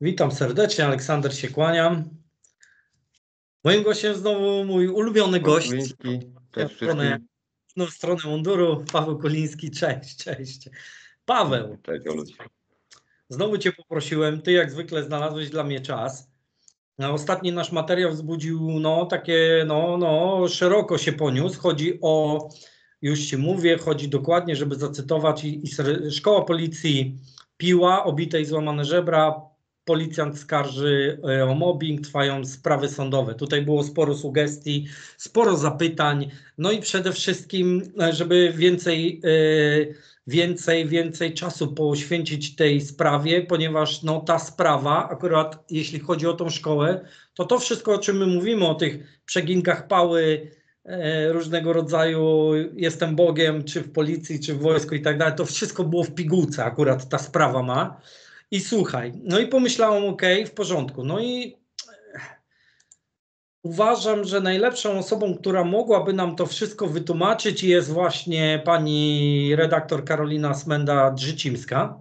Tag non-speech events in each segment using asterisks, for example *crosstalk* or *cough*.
Witam serdecznie, Aleksander się kłaniam. Moim gościem znowu mój ulubiony gość. Kuliński, cześć stronę, no, stronę munduru, Paweł Koliński, cześć, cześć. Paweł, Cześć Oluś. znowu Cię poprosiłem, Ty jak zwykle znalazłeś dla mnie czas. No, ostatni nasz materiał wzbudził, no, takie, no, no, szeroko się poniósł. Chodzi o, już Ci mówię, chodzi dokładnie, żeby zacytować, i, i szkoła policji Piła, obite i złamane żebra, policjant skarży e, o mobbing, trwają sprawy sądowe. Tutaj było sporo sugestii, sporo zapytań, no i przede wszystkim, e, żeby więcej, e, więcej, więcej czasu poświęcić tej sprawie, ponieważ no, ta sprawa, akurat jeśli chodzi o tą szkołę, to to wszystko, o czym my mówimy, o tych przeginkach pały, różnego rodzaju jestem Bogiem, czy w policji, czy w wojsku i tak dalej, to wszystko było w pigułce, akurat ta sprawa ma. I słuchaj, no i pomyślałem, ok, w porządku. No i uważam, że najlepszą osobą, która mogłaby nam to wszystko wytłumaczyć, jest właśnie pani redaktor Karolina Smenda-Drzycimska,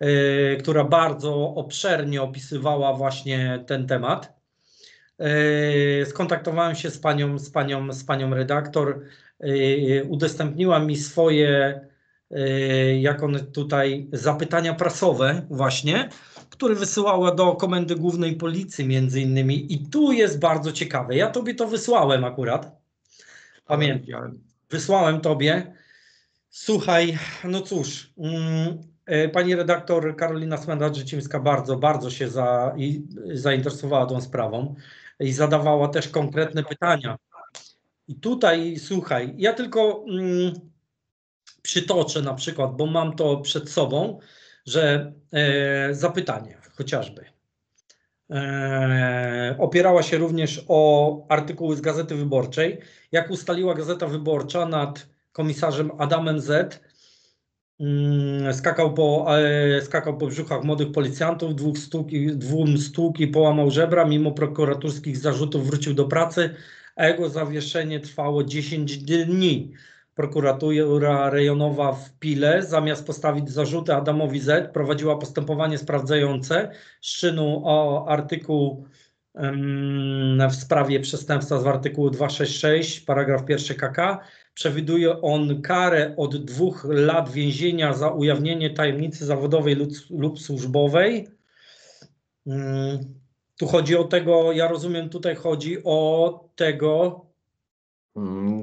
yy, która bardzo obszernie opisywała właśnie ten temat. Yy, Skontaktowałem się z panią, z panią, z panią redaktor, yy, udostępniła mi swoje jak one tutaj, zapytania prasowe właśnie, które wysyłała do Komendy Głównej Policji między innymi i tu jest bardzo ciekawe. Ja tobie to wysłałem akurat. Pamiętam. Wysłałem tobie. Słuchaj, no cóż, mm, e, pani redaktor Karolina Smenda-Drzycimska bardzo, bardzo się za, i, zainteresowała tą sprawą i zadawała też konkretne pytania. I tutaj, słuchaj, ja tylko mm, przytoczę na przykład, bo mam to przed sobą, że e, zapytanie chociażby. E, opierała się również o artykuły z Gazety Wyborczej. Jak ustaliła Gazeta Wyborcza nad komisarzem Adamem Z, mm, skakał po, e, skakał po brzuchach młodych policjantów, dwóch stuki, dwóm stuki połamał żebra, mimo prokuratorskich zarzutów wrócił do pracy, a jego zawieszenie trwało 10 dni. Prokuratura rejonowa w Pile, zamiast postawić zarzuty Adamowi Z, prowadziła postępowanie sprawdzające z czynu o artykuł w sprawie przestępstwa z artykułu 266, paragraf 1 KK. Przewiduje on karę od dwóch lat więzienia za ujawnienie tajemnicy zawodowej lub, lub służbowej. Mm, Tu chodzi o tego, ja rozumiem, tutaj chodzi o tego,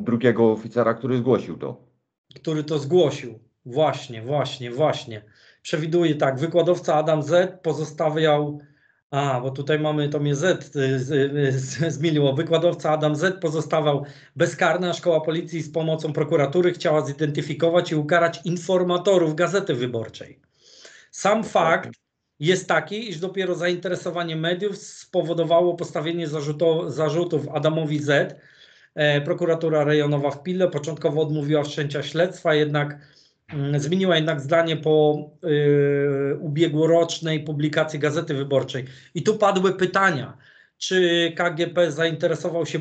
Drugiego oficera, który zgłosił to. który to zgłosił. Właśnie, właśnie, właśnie. Przewiduje tak, wykładowca Adam Z pozostawiał, a bo tutaj mamy to mnie Z y, z, z, *laughs* zmieniło, wykładowca Adam Z pozostawał bezkarny, a szkoła policji z pomocą prokuratury chciała zidentyfikować i ukarać informatorów Gazety Wyborczej. Sam fakt jest taki, iż dopiero zainteresowanie mediów spowodowało postawienie zarzuto, zarzutów Adamowi Z, Prokuratura rejonowa w Pile początkowo odmówiła wszczęcia śledztwa, jednak mm, zmieniła jednak zdanie po y, ubiegłorocznej publikacji Gazety Wyborczej. I tu padły pytania, czy KGP zainteresował się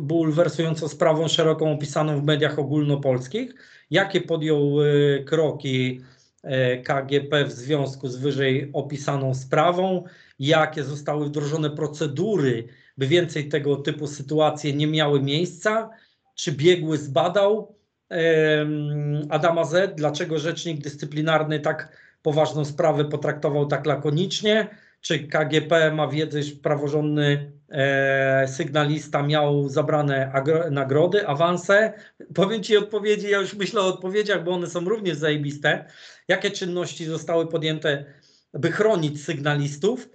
bulwersującą sprawą szeroko opisaną w mediach ogólnopolskich? Jakie podjął y, kroki e, KGP w związku z wyżej opisaną sprawą? Jakie zostały wdrożone procedury by więcej tego typu sytuacje nie miały miejsca? Czy biegły zbadał Adama Z? Dlaczego rzecznik dyscyplinarny tak poważną sprawę potraktował tak lakonicznie? Czy KGP ma wiedzę, że praworządny e, sygnalista miał zabrane agro, nagrody, awanse? Powiem Ci odpowiedzi, ja już myślę o odpowiedziach, bo one są również zajebiste. Jakie czynności zostały podjęte, by chronić sygnalistów?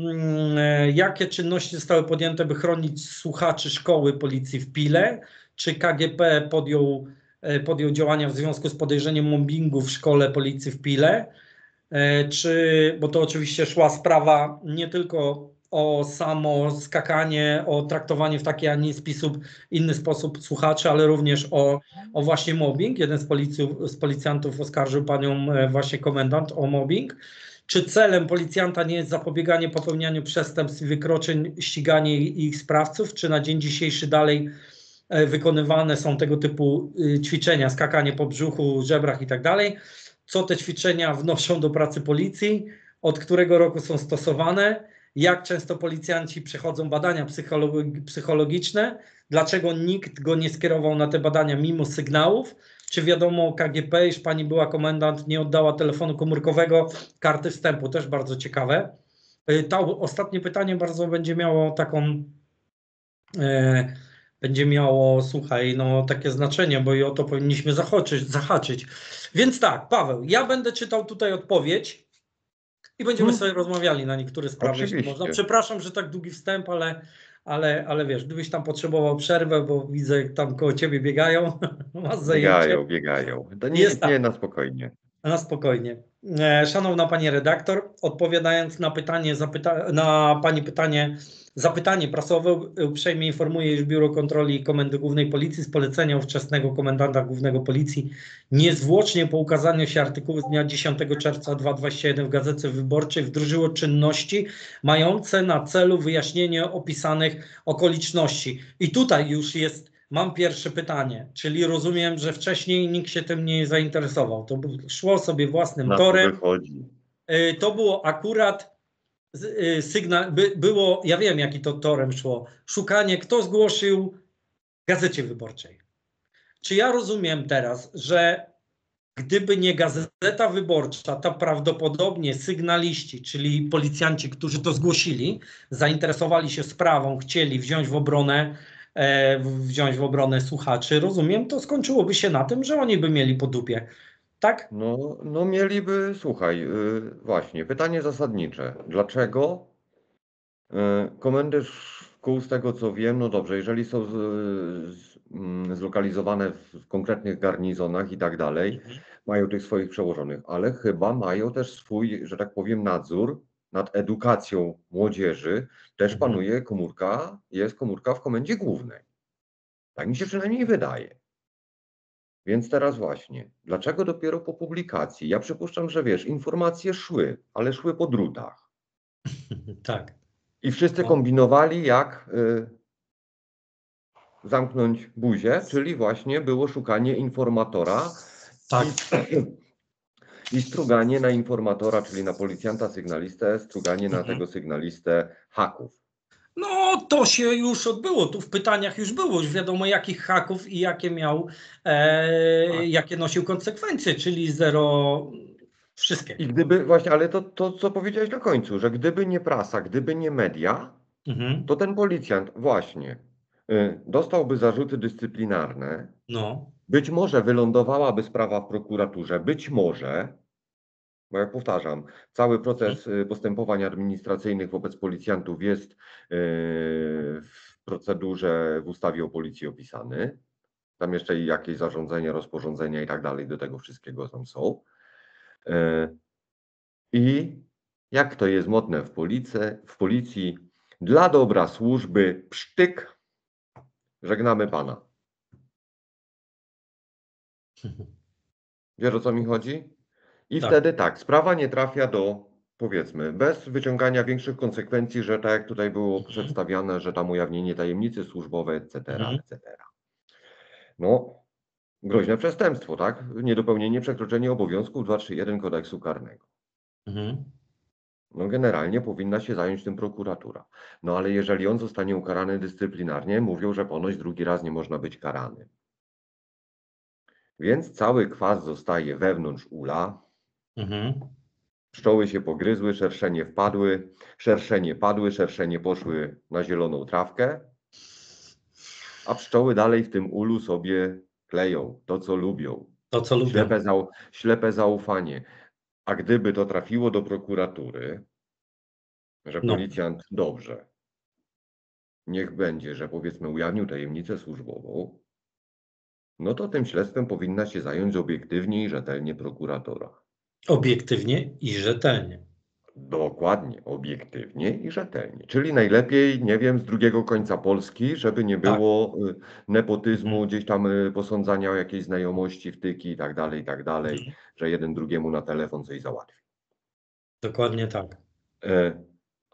Mm, e, jakie czynności zostały podjęte, by chronić słuchaczy szkoły policji w Pile? Czy KGP podjął, e, podjął działania w związku z podejrzeniem mobbingu w szkole policji w Pile? E, Czy, bo to oczywiście szła sprawa nie tylko o samo skakanie, o traktowanie w taki, a nie sposób, inny sposób słuchaczy, ale również o, o właśnie mobbing. Jeden z, policjów, z policjantów oskarżył panią właśnie komendant o mobbing. Czy celem policjanta nie jest zapobieganie popełnianiu przestępstw i wykroczeń, ściganie ich sprawców, czy na dzień dzisiejszy dalej e, wykonywane są tego typu y, ćwiczenia, skakanie po brzuchu, żebrach i tak dalej? Co te ćwiczenia wnoszą do pracy policji? od którego roku są stosowane, jak często policjanci przechodzą badania psycholo- psychologiczne, dlaczego nikt go nie skierował na te badania mimo sygnałów, czy wiadomo KGP, iż pani była komendant, nie oddała telefonu komórkowego, karty wstępu, też bardzo ciekawe. Y, To ostatnie pytanie bardzo będzie miało taką, e, będzie miało, słuchaj, no takie znaczenie, bo i o to powinniśmy zahaczyć, zahaczyć. Więc tak, Paweł, ja będę czytał tutaj odpowiedź i będziemy Hmm. sobie rozmawiali na niektóre sprawy, jeśli Oczywiście. można. Przepraszam, że tak długi wstęp, ale, ale, ale wiesz, gdybyś tam potrzebował przerwę, bo widzę, jak tam koło ciebie biegają, *laughs* masz zajęcie. Biegają, biegają. To nie, Jest tak. nie na spokojnie. Na spokojnie. E, Szanowna Pani redaktor, odpowiadając na pytanie, zapyta- na Pani pytanie, zapytanie prasowe, uprzejmie informuję, iż Biuro Kontroli Komendy Głównej Policji z polecenia ówczesnego komendanta głównego Policji niezwłocznie po ukazaniu się artykułu z dnia 10 czerwca 2021 w Gazecie Wyborczej wdrożyło czynności mające na celu wyjaśnienie opisanych okoliczności. I tutaj już jest Mam pierwsze pytanie, czyli rozumiem, że wcześniej nikt się tym nie zainteresował. To szło sobie własnym Na to torem. wychodzi. Y, To było akurat sygnał, by, było, ja wiem jaki to torem szło, szukanie, kto zgłosił Gazecie Wyborczej. Czy ja rozumiem teraz, że gdyby nie Gazeta Wyborcza, to prawdopodobnie sygnaliści, czyli policjanci, którzy to zgłosili, zainteresowali się sprawą, chcieli wziąć w obronę e, wziąć w obronę słuchaczy, rozumiem, to skończyłoby się na tym, że oni by mieli po dupie. Tak? No, no mieliby, słuchaj, y, właśnie, pytanie zasadnicze. Dlaczego y, komendy szkół, z tego co wiem, no dobrze, jeżeli są z, z, mm, zlokalizowane w konkretnych garnizonach i tak dalej, mają tych swoich przełożonych, ale chyba mają też swój, że tak powiem, nadzór nad edukacją młodzieży. Też Mhm. panuje komórka, jest komórka w komendzie głównej. Tak mi się przynajmniej wydaje. Więc teraz właśnie, dlaczego dopiero po publikacji? Ja przypuszczam, że wiesz, informacje szły, ale szły po drutach. *laughs* Tak. I wszyscy No. kombinowali, jak y, zamknąć buzię, czyli właśnie było szukanie informatora Tak. i, *clears throat* i struganie na informatora, czyli na policjanta sygnalistę, struganie na Mhm. tego sygnalistę haków. No, to się już odbyło. Tu w pytaniach już było, już wiadomo jakich haków i jakie miał, e, Tak. jakie nosił konsekwencje, czyli zero, wszystkie. I gdyby właśnie, ale to, to co powiedziałeś na końcu, że gdyby nie prasa, gdyby nie media, Mhm. to ten policjant właśnie y, dostałby zarzuty dyscyplinarne, No, być może wylądowałaby sprawa w prokuraturze, być może, bo jak powtarzam, cały proces y, postępowań administracyjnych wobec policjantów jest y, w procedurze w ustawie o policji opisany. Tam jeszcze i jakieś zarządzenia, rozporządzenia i tak dalej, do tego wszystkiego tam są. Y, I jak to jest modne w policji, w policji, dla dobra służby, psztyk, żegnamy pana. *laughs* Wiesz o co mi chodzi? I Tak. wtedy tak, sprawa nie trafia do, powiedzmy, bez wyciągania większych konsekwencji, że tak jak tutaj było Mhm. przedstawiane, że tam ujawnienie tajemnicy służbowej, etc., Mhm. etc. No, groźne przestępstwo, tak? Niedopełnienie, przekroczenie obowiązków 231 kodeksu karnego. mhm. No generalnie powinna się zająć tym prokuratura. No ale jeżeli on zostanie ukarany dyscyplinarnie, mówią, że ponoć drugi raz nie można być karany. Więc cały kwas zostaje wewnątrz ula, Mhm. pszczoły się pogryzły, szerszenie wpadły, szerszenie padły, szerszenie poszły na zieloną trawkę, a pszczoły dalej w tym ulu sobie kleją to, co lubią. To co lubię. Ślepe, zau, ślepe zaufanie. A gdyby to trafiło do prokuratury, że No. policjant dobrze, niech będzie, że powiedzmy ujawnił tajemnicę służbową, no to tym śledztwem powinna się zająć obiektywnie i rzetelnie prokuratora. Obiektywnie i rzetelnie. Dokładnie, obiektywnie i rzetelnie. Czyli najlepiej, nie wiem, z drugiego końca Polski, żeby nie Tak. było y, nepotyzmu, gdzieś tam y, posądzania o jakieś znajomości, wtyki i tak dalej, i tak dalej, Mhm. że jeden drugiemu na telefon coś załatwi. Dokładnie tak. E,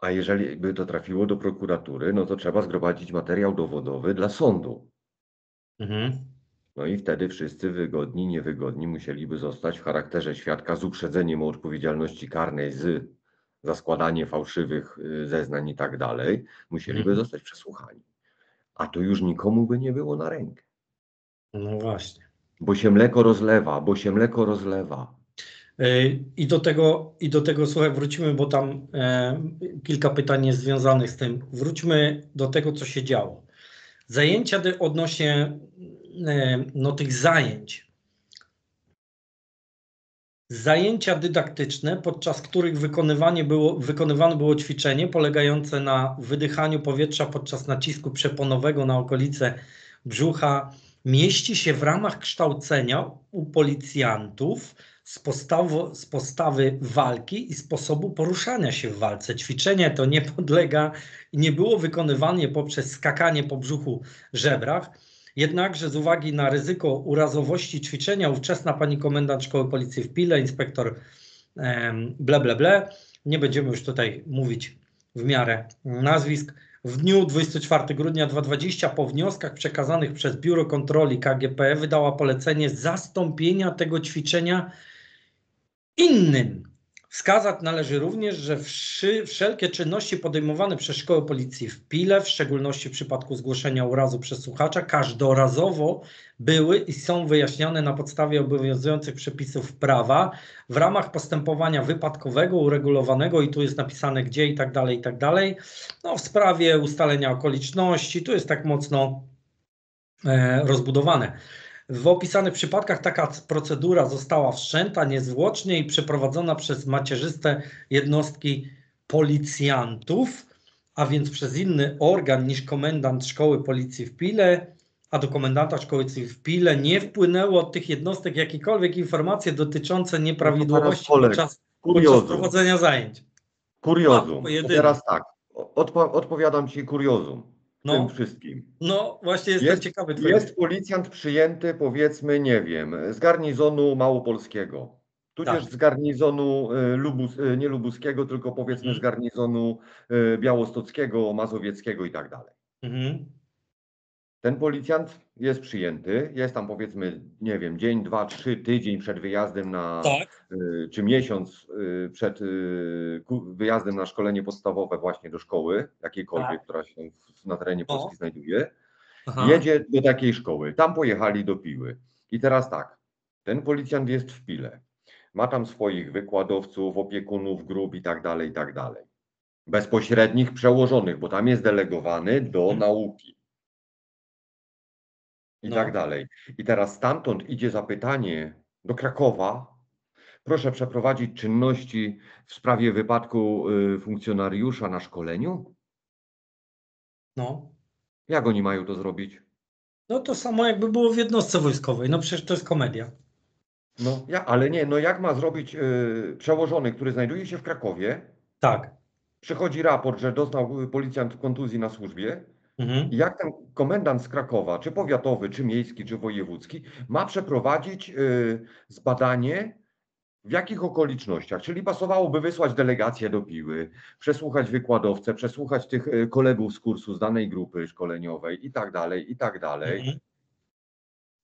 A jeżeli by to trafiło do prokuratury, no to trzeba zgromadzić materiał dowodowy dla sądu. Mhm. No i wtedy wszyscy wygodni, niewygodni musieliby zostać w charakterze świadka z uprzedzeniem o odpowiedzialności karnej z za składanie fałszywych y, zeznań i tak dalej, musieliby Mhm. zostać przesłuchani. A to już nikomu by nie było na rękę. No właśnie. Bo się mleko rozlewa, bo się mleko rozlewa. Y, I do tego, i do tego słuchaj, wrócimy, bo tam e, kilka pytań jest związanych z tym. Wróćmy do tego, co się działo. Zajęcia odnośnie e, no, tych zajęć. Zajęcia dydaktyczne, podczas których wykonywanie było, wykonywane było ćwiczenie polegające na wydychaniu powietrza podczas nacisku przeponowego na okolice brzucha, mieści się w ramach kształcenia u policjantów z, z postawy walki i sposobu poruszania się w walce. Ćwiczenie to nie podlega nie było wykonywane poprzez skakanie po brzuchu żebrach. Jednakże z uwagi na ryzyko urazowości ćwiczenia ówczesna pani komendant szkoły policji w Pile, inspektor em, ble, ble, ble, nie będziemy już tutaj mówić w miarę nazwisk, w dniu 24 grudnia 2020 po wnioskach przekazanych przez Biuro Kontroli KGP wydała polecenie zastąpienia tego ćwiczenia innym. Wskazać należy również, że wszelkie czynności podejmowane przez Szkołę Policji w Pile, w szczególności w przypadku zgłoszenia urazu przez słuchacza, każdorazowo były i są wyjaśniane na podstawie obowiązujących przepisów prawa w ramach postępowania wypadkowego, uregulowanego i tu jest napisane gdzie i tak dalej, i tak dalej. No, w sprawie ustalenia okoliczności, tu jest tak mocno e, rozbudowane. W opisanych przypadkach taka procedura została wszczęta niezwłocznie i przeprowadzona przez macierzyste jednostki policjantów, a więc przez inny organ niż komendant szkoły policji w Pile, a do komendanta szkoły policji w Pile nie wpłynęło od tych jednostek jakiekolwiek informacje dotyczące nieprawidłowości Kolek, podczas, podczas prowadzenia zajęć. Kuriozum. pojedynek. Teraz tak, odpo odpowiadam Ci kuriozum No. tym wszystkim. No właśnie jestem Jest- ciekawy twojego. Jest policjant przyjęty, powiedzmy, nie wiem, z garnizonu małopolskiego, tudzież Tak. z garnizonu y, Lubus, y, nie lubuskiego, tylko powiedzmy z Mhm. garnizonu y, białostockiego, mazowieckiego i tak dalej. Mhm. Ten policjant jest przyjęty, jest tam powiedzmy, nie wiem, dzień, dwa, trzy, tydzień przed wyjazdem na, Tak. y, czy miesiąc y, przed y, wyjazdem na szkolenie podstawowe właśnie do szkoły, jakiejkolwiek, Tak. która się na terenie No. Polski znajduje. Aha. Jedzie do takiej szkoły. Tam pojechali do Piły. I teraz tak, ten policjant jest w Pile. Ma tam swoich wykładowców, opiekunów, grup i tak dalej, i tak dalej. Bezpośrednich przełożonych, bo tam jest delegowany do Mhm. nauki. I No. tak dalej. I teraz stamtąd idzie zapytanie do Krakowa. Proszę przeprowadzić czynności w sprawie wypadku y, funkcjonariusza na szkoleniu. No. Jak oni mają to zrobić? no to samo jakby było w jednostce wojskowej. No przecież to jest komedia. No, ja, ale nie, no jak ma zrobić y, przełożony, który znajduje się w Krakowie, Tak. przychodzi raport, że doznał y, policjant kontuzji na służbie Mhm. jak ten komendant z Krakowa, czy powiatowy, czy miejski, czy wojewódzki, ma przeprowadzić y, zbadanie w jakich okolicznościach, czyli pasowałoby wysłać delegację do Piły, przesłuchać wykładowcę, przesłuchać tych y, kolegów z kursu z danej grupy szkoleniowej i tak dalej, i tak dalej. Mhm.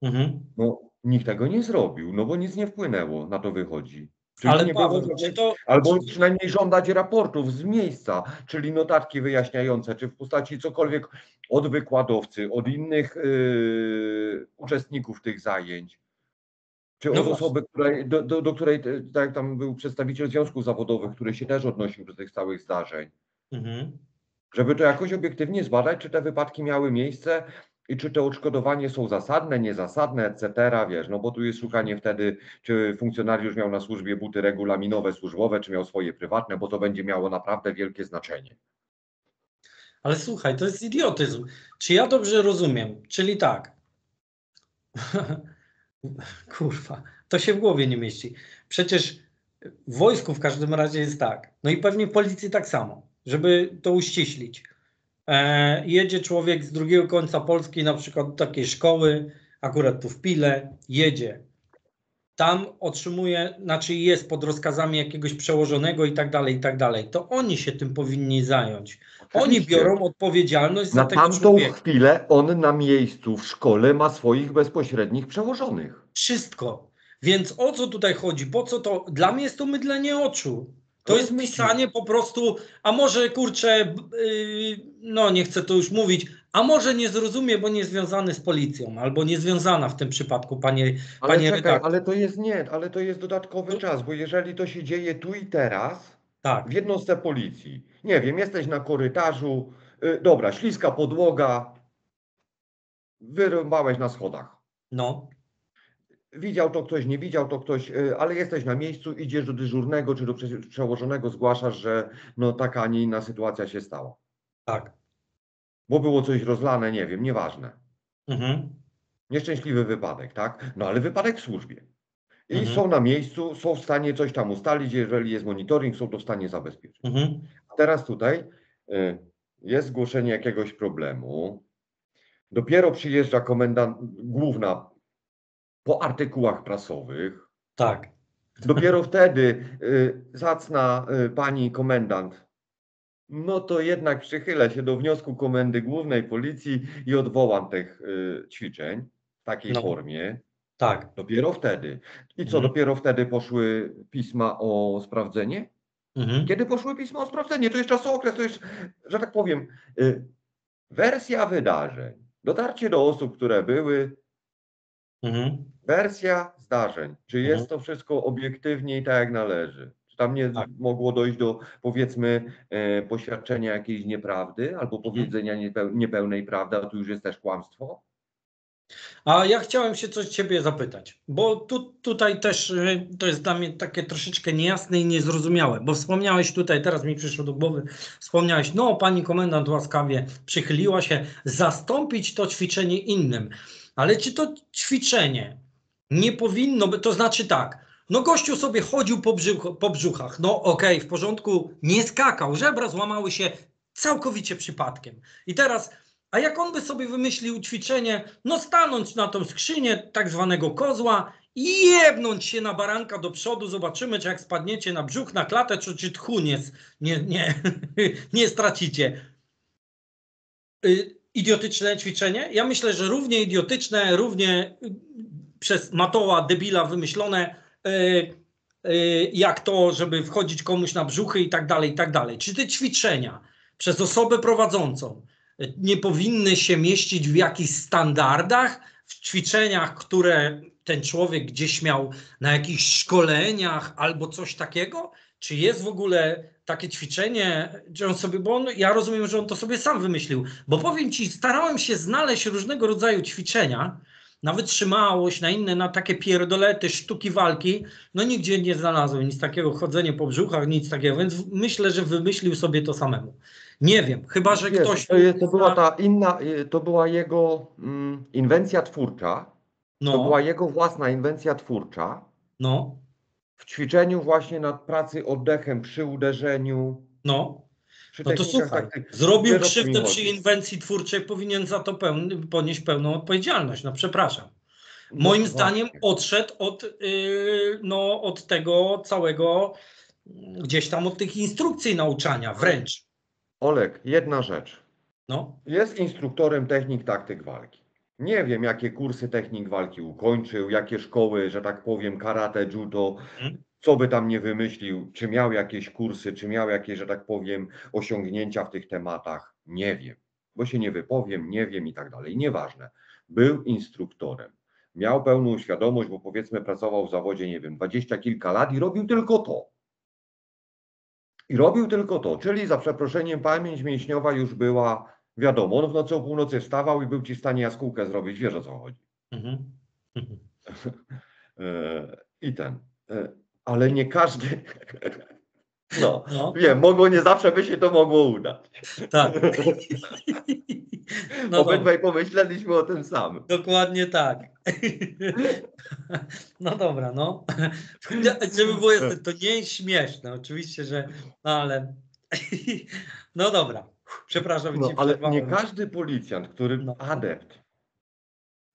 Mhm. No, nikt tego nie zrobił, no bo nic nie wpłynęło, na to wychodzi. Czyli Ale nie Paweł, czy to, Albo przynajmniej żądać raportów z miejsca, czyli notatki wyjaśniające, czy w postaci cokolwiek od wykładowcy, od innych yy, uczestników tych zajęć, czy No od właśnie. osoby, której, do, do, do której, te- tak jak tam był przedstawiciel związków zawodowych, który się też odnosił do tych całych zdarzeń, Mhm. żeby to jakoś obiektywnie zbadać, czy te wypadki miały miejsce i czy te odszkodowanie są zasadne, niezasadne, etc., wiesz, no bo tu jest szukanie wtedy, czy funkcjonariusz miał na służbie buty regulaminowe, służbowe, czy miał swoje prywatne, bo to będzie miało naprawdę wielkie znaczenie. Ale słuchaj, to jest idiotyzm. Czy ja dobrze rozumiem? Czyli tak. *laughs* Kurwa, to się w głowie nie mieści. Przecież w wojsku w każdym razie jest tak. No i pewnie w policji tak samo, żeby to uściślić. E, jedzie człowiek z drugiego końca Polski, na przykład do takiej szkoły, akurat tu w Pile, jedzie. Tam otrzymuje, znaczy jest pod rozkazami jakiegoś przełożonego i tak dalej, i tak dalej. To oni się tym powinni zająć. Oni biorą odpowiedzialność za Na tego tamtą człowieka. chwilę on na miejscu w szkole ma swoich bezpośrednich przełożonych. Wszystko. Więc o co tutaj chodzi? Po co to? Dla mnie jest to mydlenie oczu. To jest pisanie po prostu, a może kurczę, yy, no nie chcę to już mówić, a może nie zrozumie, bo nie związany z policją, albo nie związana w tym przypadku, panie, Ale panie czekaj, redaktor. ale to jest nie, ale to jest dodatkowy czas, bo jeżeli to się dzieje tu i teraz, Tak, w jednostce policji, nie wiem, jesteś na korytarzu, y, dobra, śliska podłoga, wyrąbałeś na schodach. no, Widział to ktoś, nie widział to ktoś, y, ale jesteś na miejscu, idziesz do dyżurnego czy do prze- przełożonego, zgłaszasz, że no taka, a nie inna sytuacja się stała. tak. Bo było coś rozlane, nie wiem, nieważne. Mhm. Nieszczęśliwy wypadek, tak? No ale wypadek w służbie. I Mhm. są na miejscu, są w stanie coś tam ustalić, jeżeli jest monitoring, są to w stanie zabezpieczyć. Mhm. A teraz tutaj y, jest zgłoszenie jakiegoś problemu. Dopiero przyjeżdża komendant główna po artykułach prasowych. Tak. Dopiero wtedy y, zacna y, pani komendant, no to jednak przychylę się do wniosku Komendy Głównej Policji i odwołam tych y, ćwiczeń w takiej No. formie. Tak. Dopiero wtedy. I co, Mhm. dopiero wtedy poszły pisma o sprawdzenie? Mhm. Kiedy poszły pisma o sprawdzenie? To jest czasokres, to jest, że tak powiem, y, wersja wydarzeń. Dotarcie do osób, które były, Mhm. wersja zdarzeń. Czy Mhm. jest to wszystko obiektywnie i tak jak należy? Czy tam nie Tak. mogło dojść do, powiedzmy, e, poświadczenia jakiejś nieprawdy albo Mhm. powiedzenia niepeł, niepełnej prawdy, a tu już jest też kłamstwo? A ja chciałem się coś ciebie zapytać, bo tu, tutaj też y, to jest dla mnie takie troszeczkę niejasne i niezrozumiałe, bo wspomniałeś tutaj, teraz mi przyszło do głowy, wspomniałeś, no pani komendant łaskawie przychyliła się zastąpić to ćwiczenie innym, ale czy to ćwiczenie nie powinno, to znaczy tak, no gościu sobie chodził po, brzuch, po brzuchach, no okej, w porządku, nie skakał, żebra złamały się całkowicie przypadkiem. I teraz a jak on by sobie wymyślił ćwiczenie, no stanąć na tą skrzynię tak zwanego kozła i jebnąć się na baranka do przodu, zobaczymy, czy jak spadniecie na brzuch, na klatę, czy, czy tchu nie, nie, nie, *laughs* nie stracicie. Y, idiotyczne ćwiczenie? Ja myślę, że równie idiotyczne, równie y, przez matoła, debila wymyślone, y, y, jak to, żeby wchodzić komuś na brzuchy i tak dalej, i tak dalej. Czy te ćwiczenia przez osobę prowadzącą nie powinny się mieścić w jakichś standardach, w ćwiczeniach, które ten człowiek gdzieś miał na jakichś szkoleniach albo coś takiego? Czy jest w ogóle takie ćwiczenie, że on sobie, bo on, ja rozumiem, że on to sobie sam wymyślił, bo powiem ci, starałem się znaleźć różnego rodzaju ćwiczenia, na wytrzymałość, na inne, na takie pierdolety, sztuki walki, no nigdzie nie znalazłem nic takiego, chodzenie po brzuchach, nic takiego, więc myślę, że wymyślił sobie to samemu. Nie wiem, chyba, że Wiesz, ktoś... to, jest, to była ta inna, y, to była jego mm, inwencja twórcza, to No, była jego własna inwencja twórcza. No, w ćwiczeniu właśnie nad pracy oddechem przy uderzeniu, no. przy No to słuchaj, taktyk- zrobił krzywdę przy inwencji twórczej, powinien za to pełny, ponieść pełną odpowiedzialność. No przepraszam. No Moim właśnie. zdaniem odszedł od, yy, no, od tego całego, gdzieś tam od tych instrukcji nauczania wręcz. Olek, jedna rzecz. No, Jest instruktorem technik taktyk walki. Nie wiem, jakie kursy technik walki ukończył, jakie szkoły, że tak powiem, karate, judo, Mhm. co by tam nie wymyślił, czy miał jakieś kursy, czy miał jakieś, że tak powiem, osiągnięcia w tych tematach. Nie wiem, bo się nie wypowiem, nie wiem i tak dalej. Nieważne. Był instruktorem. Miał pełną świadomość, bo powiedzmy pracował w zawodzie, nie wiem, dwadzieścia kilka lat i robił tylko to. I robił tylko to, czyli za przeproszeniem pamięć mięśniowa już była, wiadomo, on w nocy o północy wstawał i był ci w stanie jaskółkę zrobić, wiesz o co chodzi. mhm. Mhm. *laughs* E, I ten. E, ale nie każdy. *laughs* No, no wiem, mogło nie zawsze by się to mogło udać. tak. *laughs* No dobra. Obydwaj pomyśleliśmy o tym samym. Dokładnie tak. No dobra, no. Żeby było jasne, to nie jest śmieszne, oczywiście, że. No ale. No dobra. Przepraszam, No, ale nie każdy policjant, który No. adept,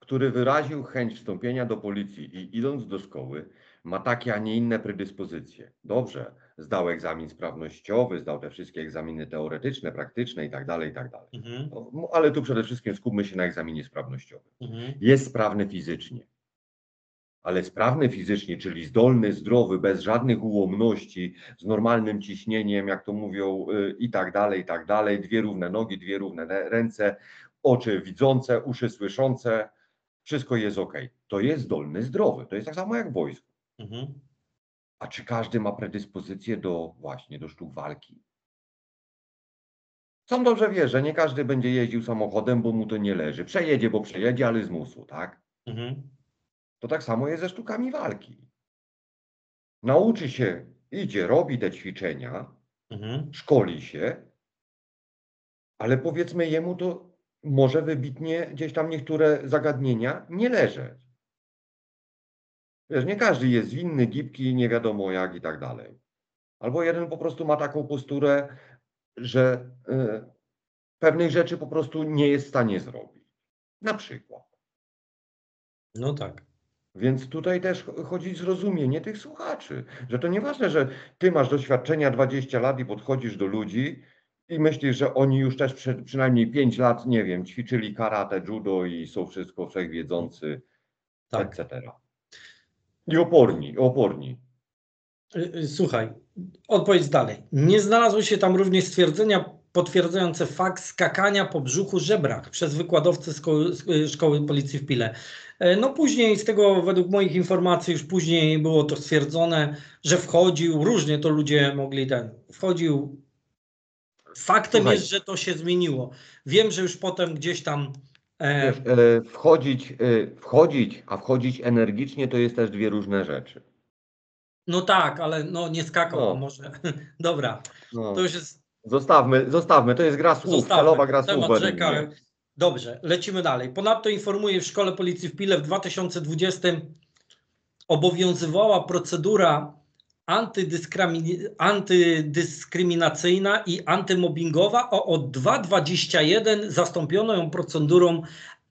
który wyraził chęć wstąpienia do policji i idąc do szkoły, ma takie, a nie inne predyspozycje. Dobrze, zdał egzamin sprawnościowy, zdał te wszystkie egzaminy teoretyczne, praktyczne i tak dalej, i tak dalej. Mhm, No, ale tu przede wszystkim skupmy się na egzaminie sprawnościowym. mhm. Jest sprawny fizycznie. Ale sprawny fizycznie, czyli zdolny, zdrowy, bez żadnych ułomności, z normalnym ciśnieniem, jak to mówią, y, i tak dalej, i tak dalej, dwie równe nogi, dwie równe ne- ręce, oczy widzące, uszy słyszące, wszystko jest ok. To jest zdolny, zdrowy. To jest tak samo jak w wojsku. Mhm. A czy każdy ma predyspozycję do właśnie do sztuk walki? Sam dobrze wie, że nie każdy będzie jeździł samochodem, bo mu to nie leży. Przejedzie, bo przejedzie, ale z musu, tak? Mhm. To tak samo jest ze sztukami walki. Nauczy się, idzie, robi te ćwiczenia, Mhm. szkoli się, ale powiedzmy jemu to może wybitnie gdzieś tam niektóre zagadnienia nie leżeć. Wiesz, nie każdy jest winny, gibki, nie wiadomo jak i tak dalej. Albo jeden po prostu ma taką posturę, że y, pewnych rzeczy po prostu nie jest w stanie zrobić. Na przykład. No tak. Więc tutaj też ch- chodzi zrozumienie tych słuchaczy, że to nieważne, że ty masz doświadczenia 20 lat i podchodzisz do ludzi i myślisz, że oni już też przy, przynajmniej 5 lat, nie wiem, ćwiczyli karate, judo i są wszystko wszechwiedzący, Tak. etc. I oporni, oporni. Y, y, Słuchaj, odpowiedź dalej. Nie znalazły się tam również stwierdzenia potwierdzające fakt skakania po brzuchu żebrach przez wykładowcę szkoły, szkoły policji w Pile. E, No później z tego, według moich informacji, już później było to stwierdzone, że wchodził, różnie to ludzie mogli ten, wchodził. Faktem Słuchaj. jest, że to się zmieniło. Wiem, że już potem gdzieś tam e, e, wchodzić, e, wchodzić, a wchodzić energicznie to jest też dwie różne rzeczy. no tak, ale no nie skakał, No. może. *laughs* Dobra, No. to już jest Zostawmy, zostawmy, to jest gra słów, Zostawmy celowa gra słów Temat według rzeka. Dobrze, lecimy dalej. Ponadto informuję, w Szkole Policji w Pile w 2020 obowiązywała procedura antydyskryminacyjna i antymobbingowa, a od 2021 zastąpiono ją procedurą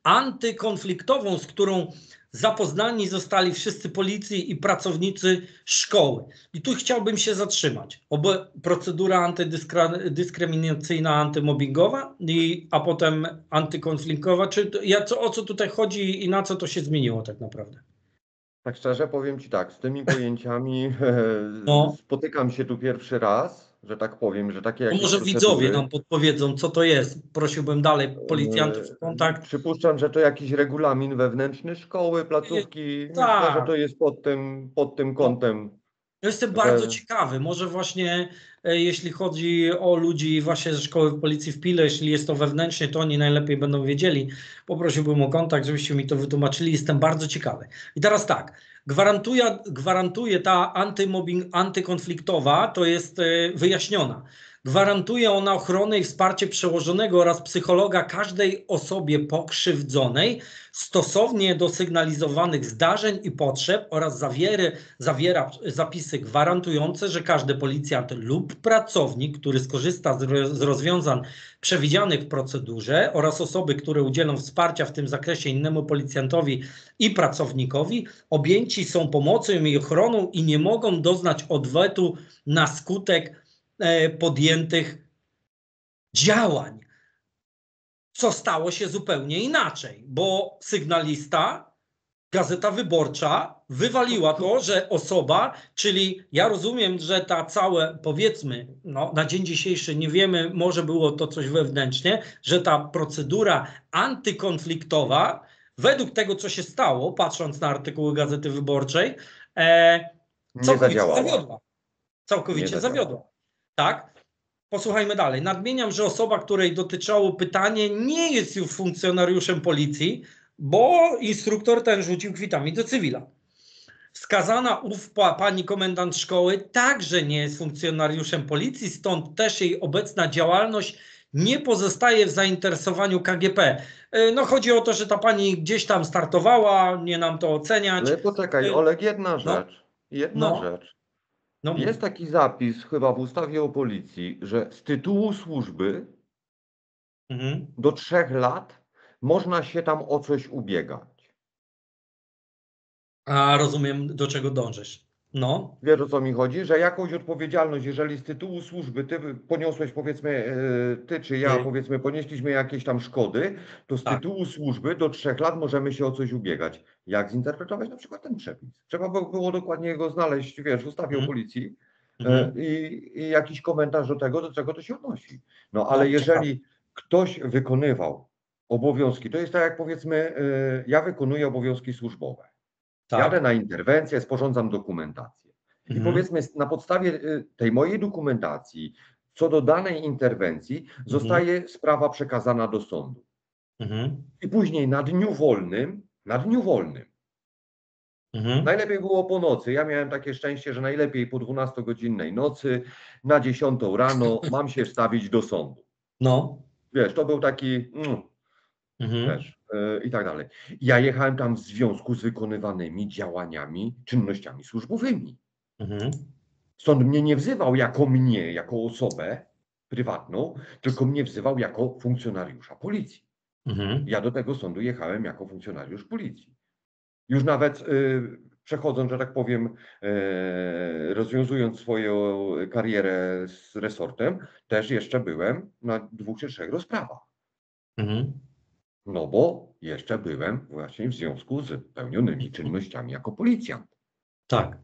antykonfliktową, z którą zapoznani zostali wszyscy policji i pracownicy szkoły. I tu chciałbym się zatrzymać. Obo procedura antydyskryminacyjna, antymobbingowa, i, a potem antykonfliktowa. Czy to, ja, co, o co tutaj chodzi i na co to się zmieniło tak naprawdę? Tak szczerze powiem Ci tak, z tymi pojęciami *laughs* No. spotykam się tu pierwszy raz, że tak powiem, że takie jakieś może widzowie nam podpowiedzą, co to jest. Prosiłbym dalej policjantów o e, kontakt. Przypuszczam, że to jakiś regulamin wewnętrzny szkoły, placówki, tak. myślę, że to jest pod tym, pod tym kątem. Jestem bardzo że- ciekawy. Może właśnie jeśli chodzi o ludzi właśnie ze szkoły policji w Pile, jeśli jest to wewnętrznie, to oni najlepiej będą wiedzieli. Poprosiłbym o kontakt, żebyście mi to wytłumaczyli. Jestem bardzo ciekawy. I teraz tak, gwarantuje, gwarantuje ta antymobbing, antykonfliktowa, to jest e, wyjaśniona. Gwarantuje ona ochronę i wsparcie przełożonego oraz psychologa każdej osobie pokrzywdzonej stosownie do sygnalizowanych zdarzeń i potrzeb oraz zawiery, zawiera zapisy gwarantujące, że każdy policjant lub pracownik, który skorzysta z, ro- z rozwiązań przewidzianych w procedurze oraz osoby, które udzielą wsparcia w tym zakresie innemu policjantowi i pracownikowi, objęci są pomocą i ochroną i nie mogą doznać odwetu na skutek podjętych działań. Co stało się zupełnie inaczej, bo sygnalista, Gazeta Wyborcza wywaliła to, że osoba, czyli ja rozumiem, że ta całe, powiedzmy, no, na dzień dzisiejszy nie wiemy, może było to coś wewnętrznie, że ta procedura antykonfliktowa, według tego, co się stało, patrząc na artykuły Gazety Wyborczej, e, całkowicie zawiodła. Całkowicie zawiodła. Tak? Posłuchajmy dalej. Nadmieniam, że osoba, której dotyczyło pytanie, nie jest już funkcjonariuszem policji, bo instruktor ten rzucił kwitami do cywila. Wskazana ów pa, pani komendant szkoły także nie jest funkcjonariuszem policji, stąd też jej obecna działalność nie pozostaje w zainteresowaniu KGP. E, No chodzi o to, że ta pani gdzieś tam startowała, nie nam to oceniać. Ale poczekaj, Y, Olek, jedna rzecz. Jedna No. rzecz. No, Jest taki zapis chyba w ustawie o policji, że z tytułu służby mhm. do trzech lat można się tam o coś ubiegać. A rozumiem, do czego dążysz. No, Wiesz o co mi chodzi? Że jakąś odpowiedzialność, jeżeli z tytułu służby ty poniosłeś powiedzmy, e, ty czy ja Mhm. powiedzmy ponieśliśmy jakieś tam szkody, to z Tak. tytułu służby do trzech lat możemy się o coś ubiegać. Jak zinterpretować na przykład ten przepis? Trzeba by było dokładnie go znaleźć, wiesz, w ustawie o Mhm. policji e, mhm. i, i jakiś komentarz do tego, do czego to się odnosi. No ale No, jeżeli ktoś wykonywał obowiązki, to jest tak jak powiedzmy, e, ja wykonuję obowiązki służbowe. Tak. Jadę na interwencję, sporządzam dokumentację. I Mhm. powiedzmy, na podstawie y, tej mojej dokumentacji, co do danej interwencji, zostaje sprawa przekazana do sądu. Mhm. I później na dniu wolnym, na dniu wolnym, Mhm. najlepiej było po nocy. Ja miałem takie szczęście, że najlepiej po 12-godzinnej nocy, na 10 rano mam się wstawić do sądu. No. Wiesz, to był taki, mm, Mhm. wiesz, i tak dalej. Ja jechałem tam w związku z wykonywanymi działaniami, czynnościami służbowymi. Mhm. Sąd mnie nie wzywał jako mnie, jako osobę prywatną, tylko mnie wzywał jako funkcjonariusza policji. Mhm. Ja do tego sądu jechałem jako funkcjonariusz policji. Już nawet y, przechodząc, że tak powiem, e, rozwiązując swoją karierę z resortem, też jeszcze byłem na dwóch czy trzech rozprawach. Mhm. No bo jeszcze byłem właśnie w związku z pełnionymi czynnościami jako policjant. Tak.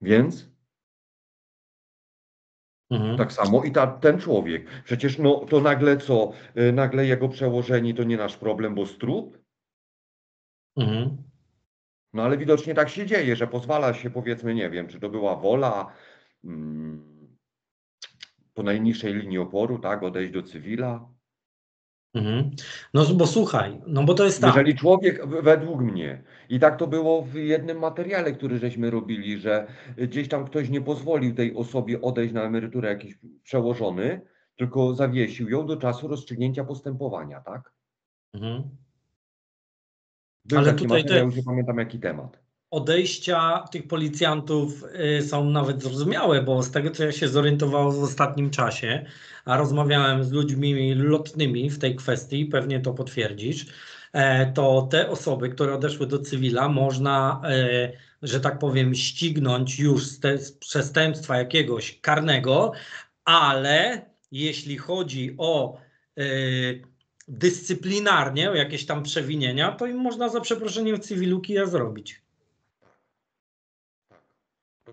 Więc Mhm. Tak samo i ta, ten człowiek. Przecież no to nagle co? Y, Nagle jego przełożeni to nie nasz problem, bo strup? Mhm. No ale widocznie tak się dzieje, że pozwala się powiedzmy, nie wiem, czy to była wola mm, po najniższej linii oporu, tak, odejść do cywila. Mhm. No bo słuchaj, no bo to jest tak. Jeżeli człowiek, według mnie, i tak to było w jednym materiale, który żeśmy robili, że gdzieś tam ktoś nie pozwolił tej osobie odejść na emeryturę jakiś przełożony, tylko zawiesił ją do czasu rozstrzygnięcia postępowania, tak? Mhm. Był Ale taki tutaj materiał, te- już nie pamiętam jaki temat. Odejścia tych policjantów y, są nawet zrozumiałe, bo z tego co ja się zorientowałem w ostatnim czasie, a rozmawiałem z ludźmi lotnymi w tej kwestii, pewnie to potwierdzisz, e, to te osoby, które odeszły do cywila, można, e, że tak powiem, ścignąć już z, te, z przestępstwa jakiegoś karnego, ale jeśli chodzi o e, dyscyplinarnie, o jakieś tam przewinienia, to im można za przeproszeniem w cywilu kija zrobić.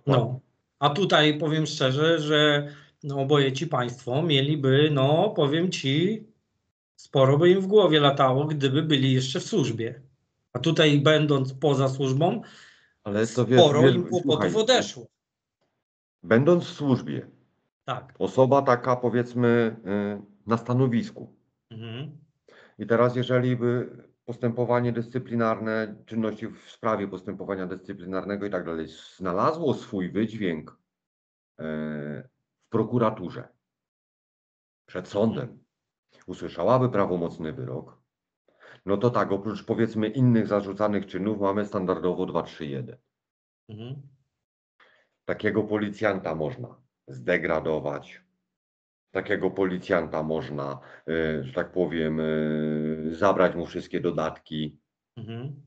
No, a tutaj powiem szczerze, że no, oboje ci państwo mieliby, no powiem ci, sporo by im w głowie latało, gdyby byli jeszcze w służbie. A tutaj będąc poza służbą, Ale to wiesz, sporo wiesz, im kłopotów słuchaj, odeszło. Będąc w służbie, Tak. osoba taka powiedzmy y, na stanowisku. Mhm. I teraz jeżeli by postępowanie dyscyplinarne, czynności w sprawie postępowania dyscyplinarnego i tak dalej znalazło swój wydźwięk y, w prokuraturze przed sądem, usłyszałaby prawomocny wyrok, no to tak, oprócz powiedzmy innych zarzucanych czynów mamy standardowo 231. Mhm. Takiego policjanta można zdegradować. Takiego policjanta można, y, że tak powiem, y, zabrać mu wszystkie dodatki Mhm.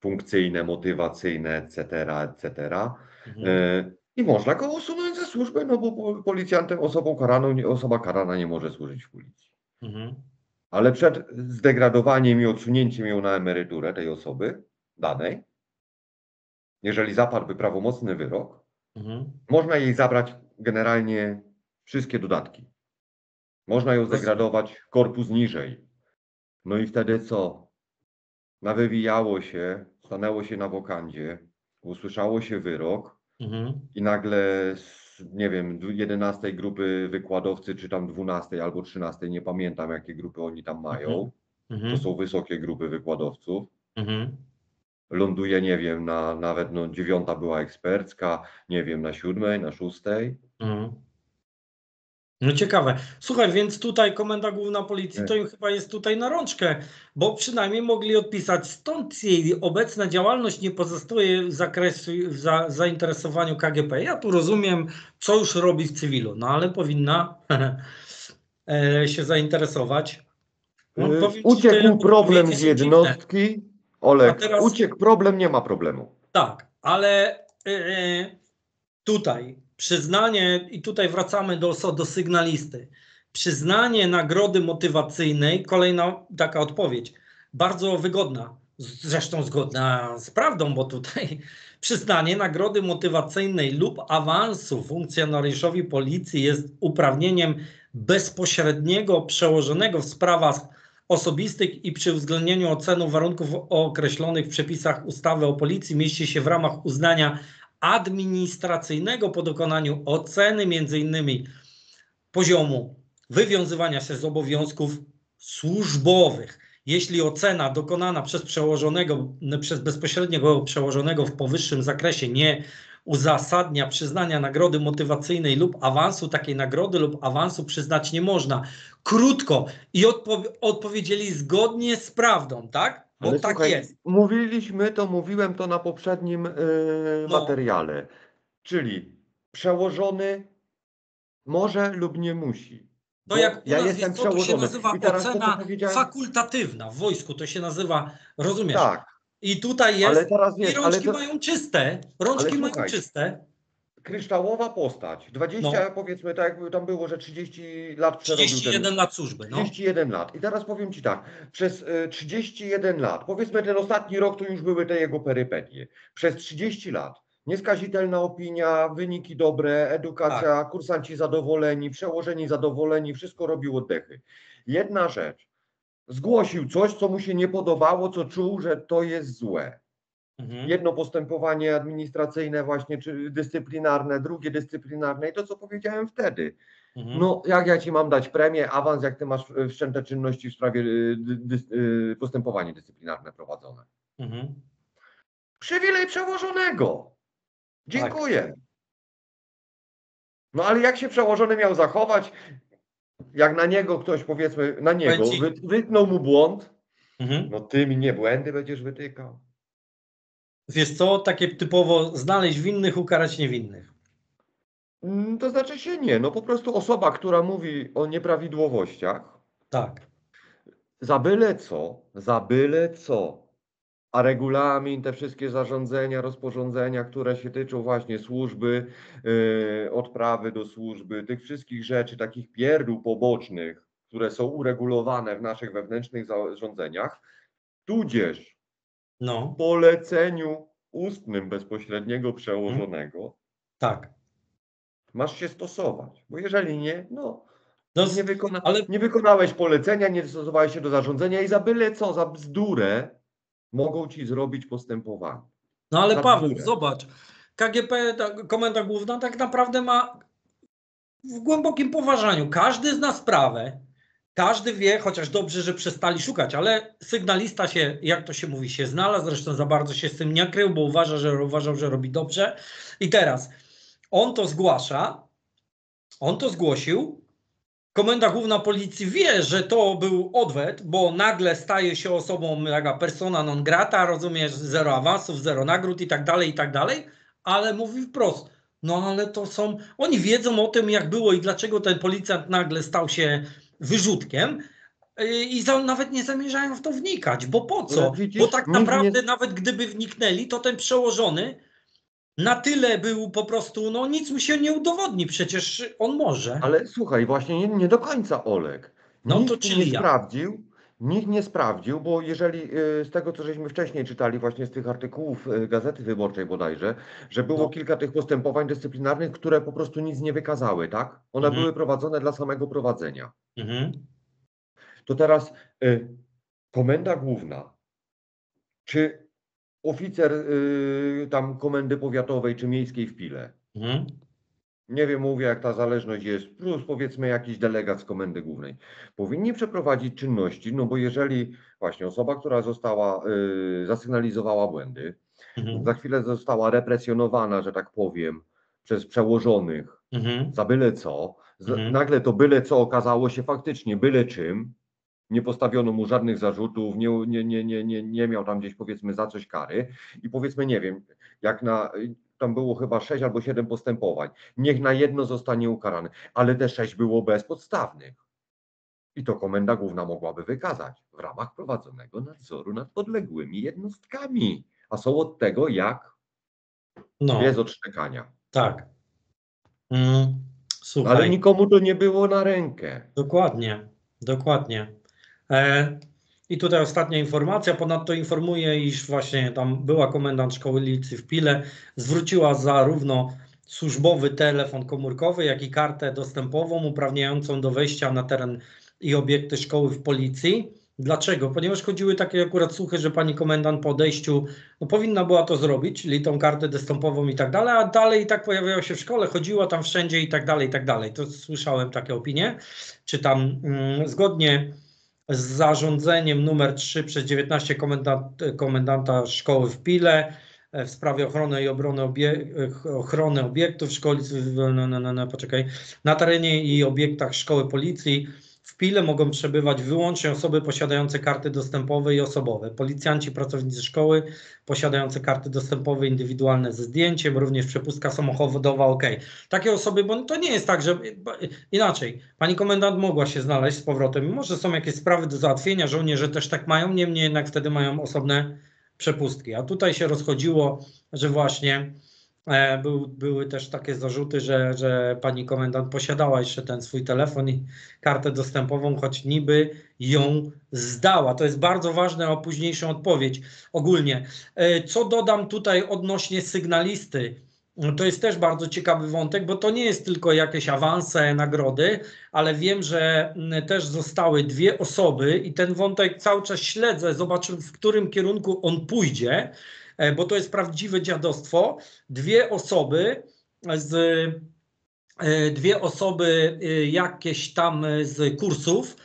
funkcyjne, motywacyjne, etc., etc. Mhm. Y, I można go usunąć ze służby, no bo po- policjantem, osobą karaną, osoba karana nie może służyć w policji. Mhm. Ale przed zdegradowaniem i odsunięciem ją na emeryturę tej osoby danej, jeżeli zapadłby prawomocny wyrok, Mhm. Można jej zabrać generalnie wszystkie dodatki. Można ją zdegradować korpus niżej. No i wtedy co? Nawywijało się, stanęło się na wokandzie, usłyszało się wyrok Mhm. i nagle z, nie wiem, 11 grupy wykładowcy, czy tam 12 albo 13, nie pamiętam jakie grupy oni tam mają. Mhm. To są wysokie grupy wykładowców. Mhm. Ląduje, nie wiem, na nawet no, dziewiąta była ekspercka, nie wiem, na siódmej, na szóstej. Mhm. No ciekawe. Słuchaj, więc tutaj Komenda Główna Policji Nie. to im chyba jest tutaj na rączkę, bo przynajmniej mogli odpisać, stąd jej obecna działalność nie pozostaje w zakresu, w za, zainteresowaniu KGP. Ja tu rozumiem, co już robi w cywilu, no ale powinna *laughs* e, się zainteresować. No, Yy, powiem ci, Uciekł problem z dziwne. jednostki. Olek, teraz- uciekł problem, nie ma problemu. Tak, ale yy, tutaj przyznanie, i tutaj wracamy do, do sygnalisty, przyznanie nagrody motywacyjnej, kolejna taka odpowiedź, bardzo wygodna, zresztą zgodna z prawdą, bo tutaj *laughs* przyznanie nagrody motywacyjnej lub awansu funkcjonariuszowi policji jest uprawnieniem bezpośredniego przełożonego w sprawach osobistych i przy uwzględnieniu oceny warunków określonych w przepisach ustawy o policji mieści się w ramach uznania administracyjnego po dokonaniu oceny m.in. poziomu wywiązywania się z obowiązków służbowych. Jeśli ocena dokonana przez przełożonego, przez bezpośredniego przełożonego w powyższym zakresie nie uzasadnia przyznania nagrody motywacyjnej lub awansu, takiej nagrody lub awansu przyznać nie można. Krótko i odpo odpowiedzieli zgodnie z prawdą, tak? Bo Ale tak słuchaj, jest. Mówiliśmy to, mówiłem to na poprzednim yy, No. materiale. Czyli przełożony może lub nie musi. To Bo jak u ja nas jestem jest, to, to się nazywa I teraz ocena fakultatywna. W wojsku to się nazywa, rozumiesz? Tak, I tutaj jest, ale teraz i wiesz, ale rączki to mają czyste, rączki mają czyste. Kryształowa postać. 20, No. powiedzmy, tak jakby tam było, że 30 lat przerobił 31 ten, lat służby, no. 31 lat. I teraz powiem Ci tak, przez y, 31 lat, powiedzmy ten ostatni rok to już były te jego perypetie. Przez 30 lat nieskazitelna opinia, wyniki dobre, edukacja, Tak. kursanci zadowoleni, przełożeni zadowoleni, wszystko robił oddechy. Jedna rzecz, zgłosił coś, co mu się nie podobało, co czuł, że to jest złe. Mhm. Jedno postępowanie administracyjne właśnie, czy dyscyplinarne, drugie dyscyplinarne i to, co powiedziałem wtedy. Mhm. No, jak ja ci mam dać premię, awans, jak ty masz e, wszczęte czynności w sprawie y, dy, dys- y, postępowanie dyscyplinarne prowadzone? Mhm. Przywilej przełożonego. Tak. Dziękuję. No ale jak się przełożony miał zachować, jak na niego ktoś, powiedzmy, na niego, wytknął mu błąd, Mhm. no ty mi nie błędy będziesz wytykał. Wiesz co, takie typowo znaleźć winnych, ukarać niewinnych. Mm, To znaczy się nie, no po prostu osoba, która mówi o nieprawidłowościach, Tak. za byle co, za byle co, a regulamin, te wszystkie zarządzenia, rozporządzenia, które się tyczą właśnie służby, yy, odprawy do służby, tych wszystkich rzeczy, takich pierdół pobocznych, które są uregulowane w naszych wewnętrznych zarządzeniach, tudzież No, poleceniu ustnym bezpośredniego przełożonego, tak. masz się stosować, bo jeżeli nie, no No, nie, wykona, ale- nie wykonałeś polecenia, nie stosowałeś się do zarządzenia i za byle co, za bzdurę mogą ci zrobić postępowanie. no ale za Paweł, zobacz. KGP, ta komenda główna tak naprawdę ma w głębokim poważaniu. Każdy zna sprawę. Każdy wie, chociaż dobrze, że przestali szukać, ale sygnalista się, jak to się mówi, się znalazł, zresztą za bardzo się z tym nie krył, bo uważa, że uważał, że robi dobrze. I teraz on to zgłasza, on to zgłosił. Komenda Główna Policji wie, że to był odwet, bo nagle staje się osobą taka persona non grata, rozumiesz, zero awansów, zero nagród i tak dalej, i tak dalej, ale mówi wprost, no ale to są, oni wiedzą o tym, jak było i dlaczego ten policjant nagle stał się wyrzutkiem yy, i za, nawet nie zamierzają w to wnikać, bo po co? Widzisz, Bo tak naprawdę nie- nawet gdyby wniknęli, to ten przełożony na tyle był po prostu, no nic mu się nie udowodni, przecież on może. Ale słuchaj, właśnie nie, nie do końca Olek. No nikt to czyli nie jak? sprawdził, nikt nie sprawdził, bo jeżeli y, z tego, co żeśmy wcześniej czytali, właśnie z tych artykułów y, Gazety Wyborczej bodajże, że było No. kilka tych postępowań dyscyplinarnych, które po prostu nic nie wykazały, tak? One Mhm. były prowadzone dla samego prowadzenia. Mhm. To teraz y, komenda główna, czy oficer y, tam komendy powiatowej czy miejskiej w Pile, Mhm. Nie wiem, mówię jak ta zależność jest, plus powiedzmy jakiś delegat z komendy głównej, powinni przeprowadzić czynności, no bo jeżeli właśnie osoba, która została, y, zasygnalizowała błędy, Mhm. za chwilę została represjonowana, że tak powiem, przez przełożonych, Mhm. za byle co. Z, Mhm. Nagle to byle co okazało się faktycznie byle czym. Nie postawiono mu żadnych zarzutów, nie, nie, nie, nie, nie, nie miał tam gdzieś powiedzmy za coś kary. I powiedzmy, nie wiem, jak na. Tam było chyba sześć albo siedem postępowań. Niech na jedno zostanie ukarany, ale te sześć było bezpodstawnych. I to komenda główna mogłaby wykazać w ramach prowadzonego nadzoru nad podległymi jednostkami. A są od tego jak No, Bez odszczekania. tak. Mm, słuchaj. Ale nikomu to nie było na rękę. Dokładnie, dokładnie. E, I tutaj ostatnia informacja. Ponadto informuję, iż właśnie tam była komendant szkoły Licy w Pile, zwróciła zarówno służbowy telefon komórkowy, jak i kartę dostępową uprawniającą do wejścia na teren i obiekty szkoły w policji. Dlaczego? Ponieważ chodziły takie akurat słuchy, że pani komendant po odejściu no, powinna była to zrobić, czyli tą kartę dostępową i tak dalej, a dalej i tak pojawiała się w szkole, chodziła tam wszędzie i tak dalej, i tak dalej. To słyszałem takie opinie. Czy tam mm, zgodnie z zarządzeniem numer 3 przez 19 komendant, komendanta szkoły w Pile e, w sprawie ochrony i obrony obie, ochrony obiektów szkoły, no, no, no, no, poczekaj, na terenie i obiektach szkoły policji w Pile mogą przebywać wyłącznie osoby posiadające karty dostępowe i osobowe. Policjanci, pracownicy szkoły posiadające karty dostępowe indywidualne ze zdjęciem, również przepustka samochodowa, ok. Takie osoby, bo to nie jest tak, że inaczej. Pani komendant mogła się znaleźć z powrotem, mimo że są jakieś sprawy do załatwienia, żołnierze też tak mają, niemniej jednak wtedy mają osobne przepustki. A tutaj się rozchodziło, że właśnie był, były też takie zarzuty, że, że pani komendant posiadała jeszcze ten swój telefon i kartę dostępową, choć niby ją zdała. To jest bardzo ważne o późniejszą odpowiedź ogólnie. E, co dodam tutaj odnośnie sygnalisty? To jest też bardzo ciekawy wątek, bo to nie jest tylko jakieś awanse, nagrody, ale wiem, że też zostały dwie osoby i ten wątek cały czas śledzę, zobaczę w którym kierunku on pójdzie. E, bo to jest prawdziwe dziadostwo. Dwie osoby z e, dwie osoby e, jakieś tam z kursów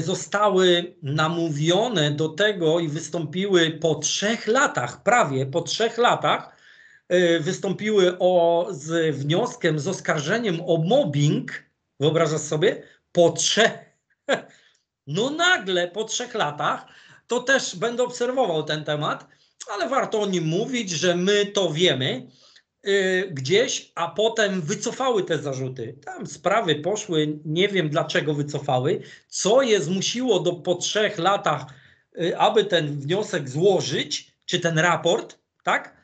zostały namówione do tego i wystąpiły po trzech latach, prawie po trzech latach, wystąpiły o, z wnioskiem, z oskarżeniem o mobbing, wyobrażasz sobie, po trzech, *laughs* no nagle po trzech latach, to też będę obserwował ten temat, ale warto o nim mówić, że my to wiemy yy, gdzieś, a potem wycofały te zarzuty. Tam sprawy poszły, nie wiem dlaczego wycofały, co je zmusiło do po trzech latach, yy, aby ten wniosek złożyć, czy ten raport, tak?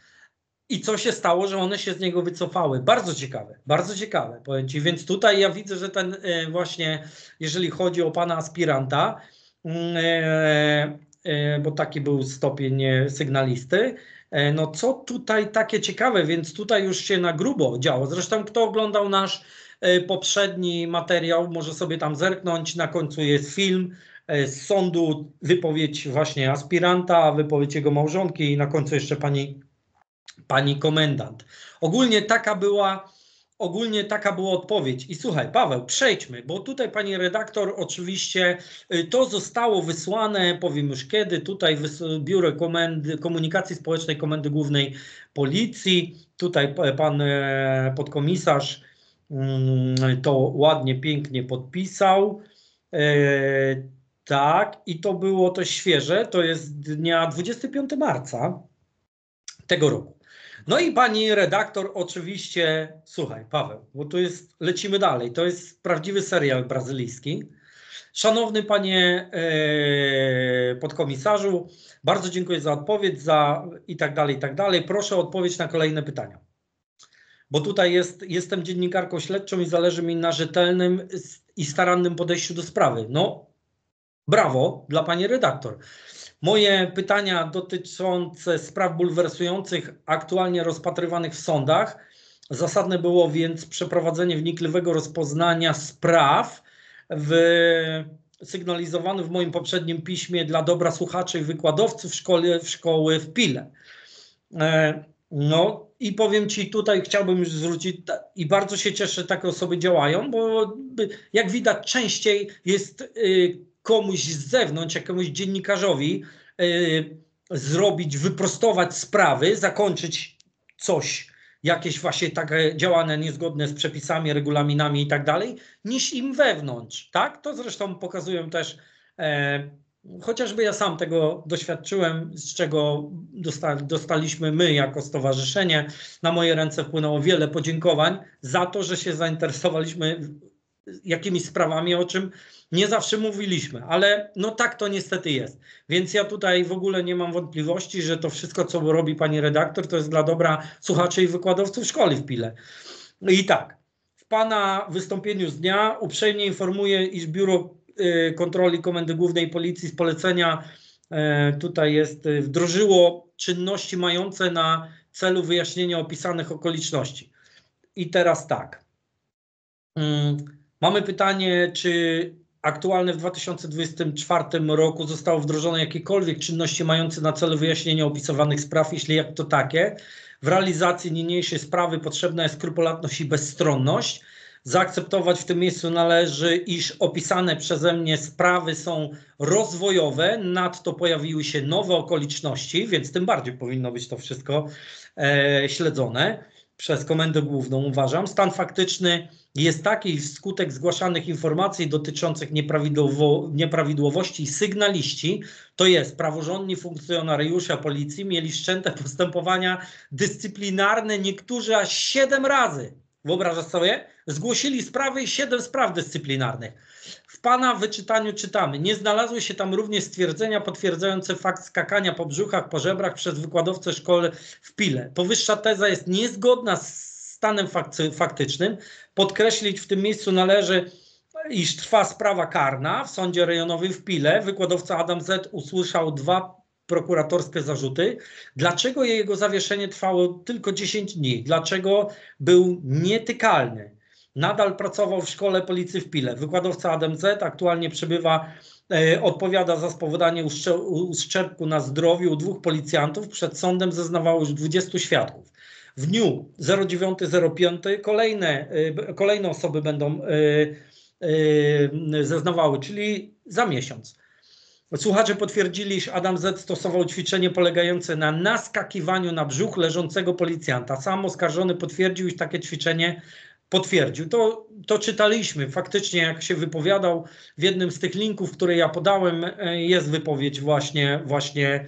I co się stało, że one się z niego wycofały. Bardzo ciekawe, bardzo ciekawe, powiem Ci. Więc tutaj ja widzę, że ten yy, właśnie, jeżeli chodzi o pana aspiranta, yy, E, bo taki był stopień e, sygnalisty. E, no co tutaj takie ciekawe, więc tutaj już się na grubo działo. Zresztą kto oglądał nasz poprzedni materiał, może sobie tam zerknąć. Na końcu jest film z sądu, wypowiedź właśnie aspiranta, wypowiedź jego małżonki i na końcu jeszcze pani, pani komendant. Ogólnie taka była ogólnie taka była odpowiedź. I słuchaj, Paweł, przejdźmy, bo tutaj pani redaktor oczywiście y, to zostało wysłane, powiem już kiedy, tutaj Biuro Komendy, Komunikacji Społecznej Komendy Głównej Policji, tutaj pan e, podkomisarz mm, to ładnie, pięknie podpisał. E, tak, i to było to świeże, to jest dnia 25 marca tego roku. No i pani redaktor oczywiście, słuchaj Paweł, bo tu jest, lecimy dalej, to jest prawdziwy serial brazylijski. Szanowny panie e, podkomisarzu, bardzo dziękuję za odpowiedź, za i tak dalej, i tak dalej. Proszę o odpowiedź na kolejne pytania. Bo tutaj jest, jestem dziennikarką śledczą i zależy mi na rzetelnym i starannym podejściu do sprawy. No, brawo dla pani redaktor. Moje pytania dotyczące spraw bulwersujących, aktualnie rozpatrywanych w sądach. Zasadne było więc przeprowadzenie wnikliwego rozpoznania spraw w sygnalizowanym w moim poprzednim piśmie dla dobra słuchaczy i wykładowców w szkole, w szkoły w Pile. E, no i powiem Ci, tutaj chciałbym już zwrócić i bardzo się cieszę, że takie osoby działają, bo jak widać częściej jest y, komuś z zewnątrz, jakiemuś dziennikarzowi yy, zrobić, wyprostować sprawy, zakończyć coś, jakieś właśnie takie działania niezgodne z przepisami, regulaminami i tak dalej, niż im wewnątrz, tak? To zresztą pokazują też, e, chociażby ja sam tego doświadczyłem, z czego dosta, dostaliśmy my jako stowarzyszenie. Na moje ręce wpłynęło wiele podziękowań za to, że się zainteresowaliśmy jakimiś sprawami, o czym nie zawsze mówiliśmy, ale no tak to niestety jest. Więc ja tutaj w ogóle nie mam wątpliwości, że to wszystko, co robi pani redaktor, to jest dla dobra słuchaczy i wykładowców szkoły w Pile. I tak, w pana wystąpieniu z dnia uprzejmie informuję, iż Biuro y, Kontroli Komendy Głównej Policji z polecenia e, tutaj jest, y, wdrożyło czynności mające na celu wyjaśnienia opisanych okoliczności. I teraz tak. Mm, Mamy pytanie, czy aktualne w 2024 roku zostało wdrożone jakiekolwiek czynności mające na celu wyjaśnienie opisywanych spraw, jeśli jak to takie. W realizacji niniejszej sprawy potrzebna jest skrupulatność i bezstronność. Zaakceptować w tym miejscu należy, iż opisane przeze mnie sprawy są rozwojowe, nadto pojawiły się nowe okoliczności, więc tym bardziej powinno być to wszystko e, śledzone przez Komendę Główną, uważam. Stan faktyczny jest taki, wskutek zgłaszanych informacji dotyczących nieprawidłowo, nieprawidłowości sygnaliści, to jest praworządni funkcjonariusze policji, mieli wszczęte postępowania dyscyplinarne, niektórzy aż 7 razy. Wyobrażasz sobie? Zgłosili sprawy i 7 spraw dyscyplinarnych. W Pana wyczytaniu czytamy, nie znalazły się tam również stwierdzenia potwierdzające fakt skakania po brzuchach, po żebrach przez wykładowcę szkoły w Pile. Powyższa teza jest niezgodna z stanem fakty- faktycznym. Podkreślić w tym miejscu należy, iż trwa sprawa karna w sądzie rejonowym w Pile. Wykładowca Adam Z. usłyszał dwa prokuratorskie zarzuty. Dlaczego jego zawieszenie trwało tylko 10 dni? Dlaczego był nietykalny? Nadal pracował w szkole policji w Pile. Wykładowca Adam Z. aktualnie przebywa, e, odpowiada za spowodowanie uszcze- uszczerbku na zdrowiu dwóch policjantów. Przed sądem zeznawało już 20 świadków. W dniu 09.05 kolejne, y, kolejne osoby będą y, y, zeznawały, czyli za miesiąc. Słuchacze potwierdzili, iż Adam Z. stosował ćwiczenie polegające na naskakiwaniu na brzuch leżącego policjanta. Sam oskarżony potwierdził, iż takie ćwiczenie potwierdził. To, to czytaliśmy. Faktycznie, jak się wypowiadał w jednym z tych linków, które ja podałem, jest wypowiedź właśnie, właśnie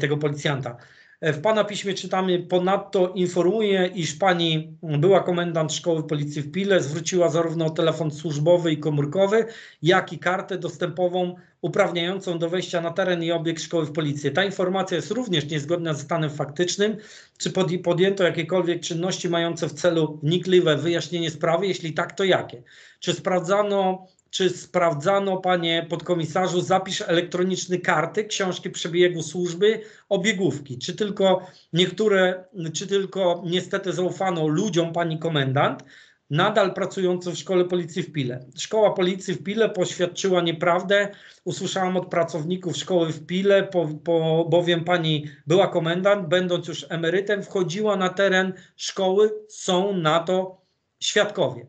tego policjanta. E, W Pana piśmie czytamy, ponadto informuje, iż Pani była komendant szkoły policji w Pile, zwróciła zarówno telefon służbowy i komórkowy, jak i kartę dostępową uprawniającą do wejścia na teren i obiekt szkoły w policji. Ta informacja jest również niezgodna ze stanem faktycznym. Czy pod- podjęto jakiekolwiek czynności mające w celu wnikliwe wyjaśnienie sprawy? Jeśli tak, to jakie? Czy sprawdzano czy sprawdzano, panie podkomisarzu, zapisz elektroniczny karty, książki przebiegu służby, obiegówki? Czy tylko niektóre, czy tylko niestety zaufano ludziom, pani komendant, nadal pracującym w szkole policji w Pile? Szkoła policji w Pile poświadczyła nieprawdę. Usłyszałam od pracowników szkoły w Pile, po, po, bowiem pani była komendant, będąc już emerytem, wchodziła na teren szkoły, są na to świadkowie.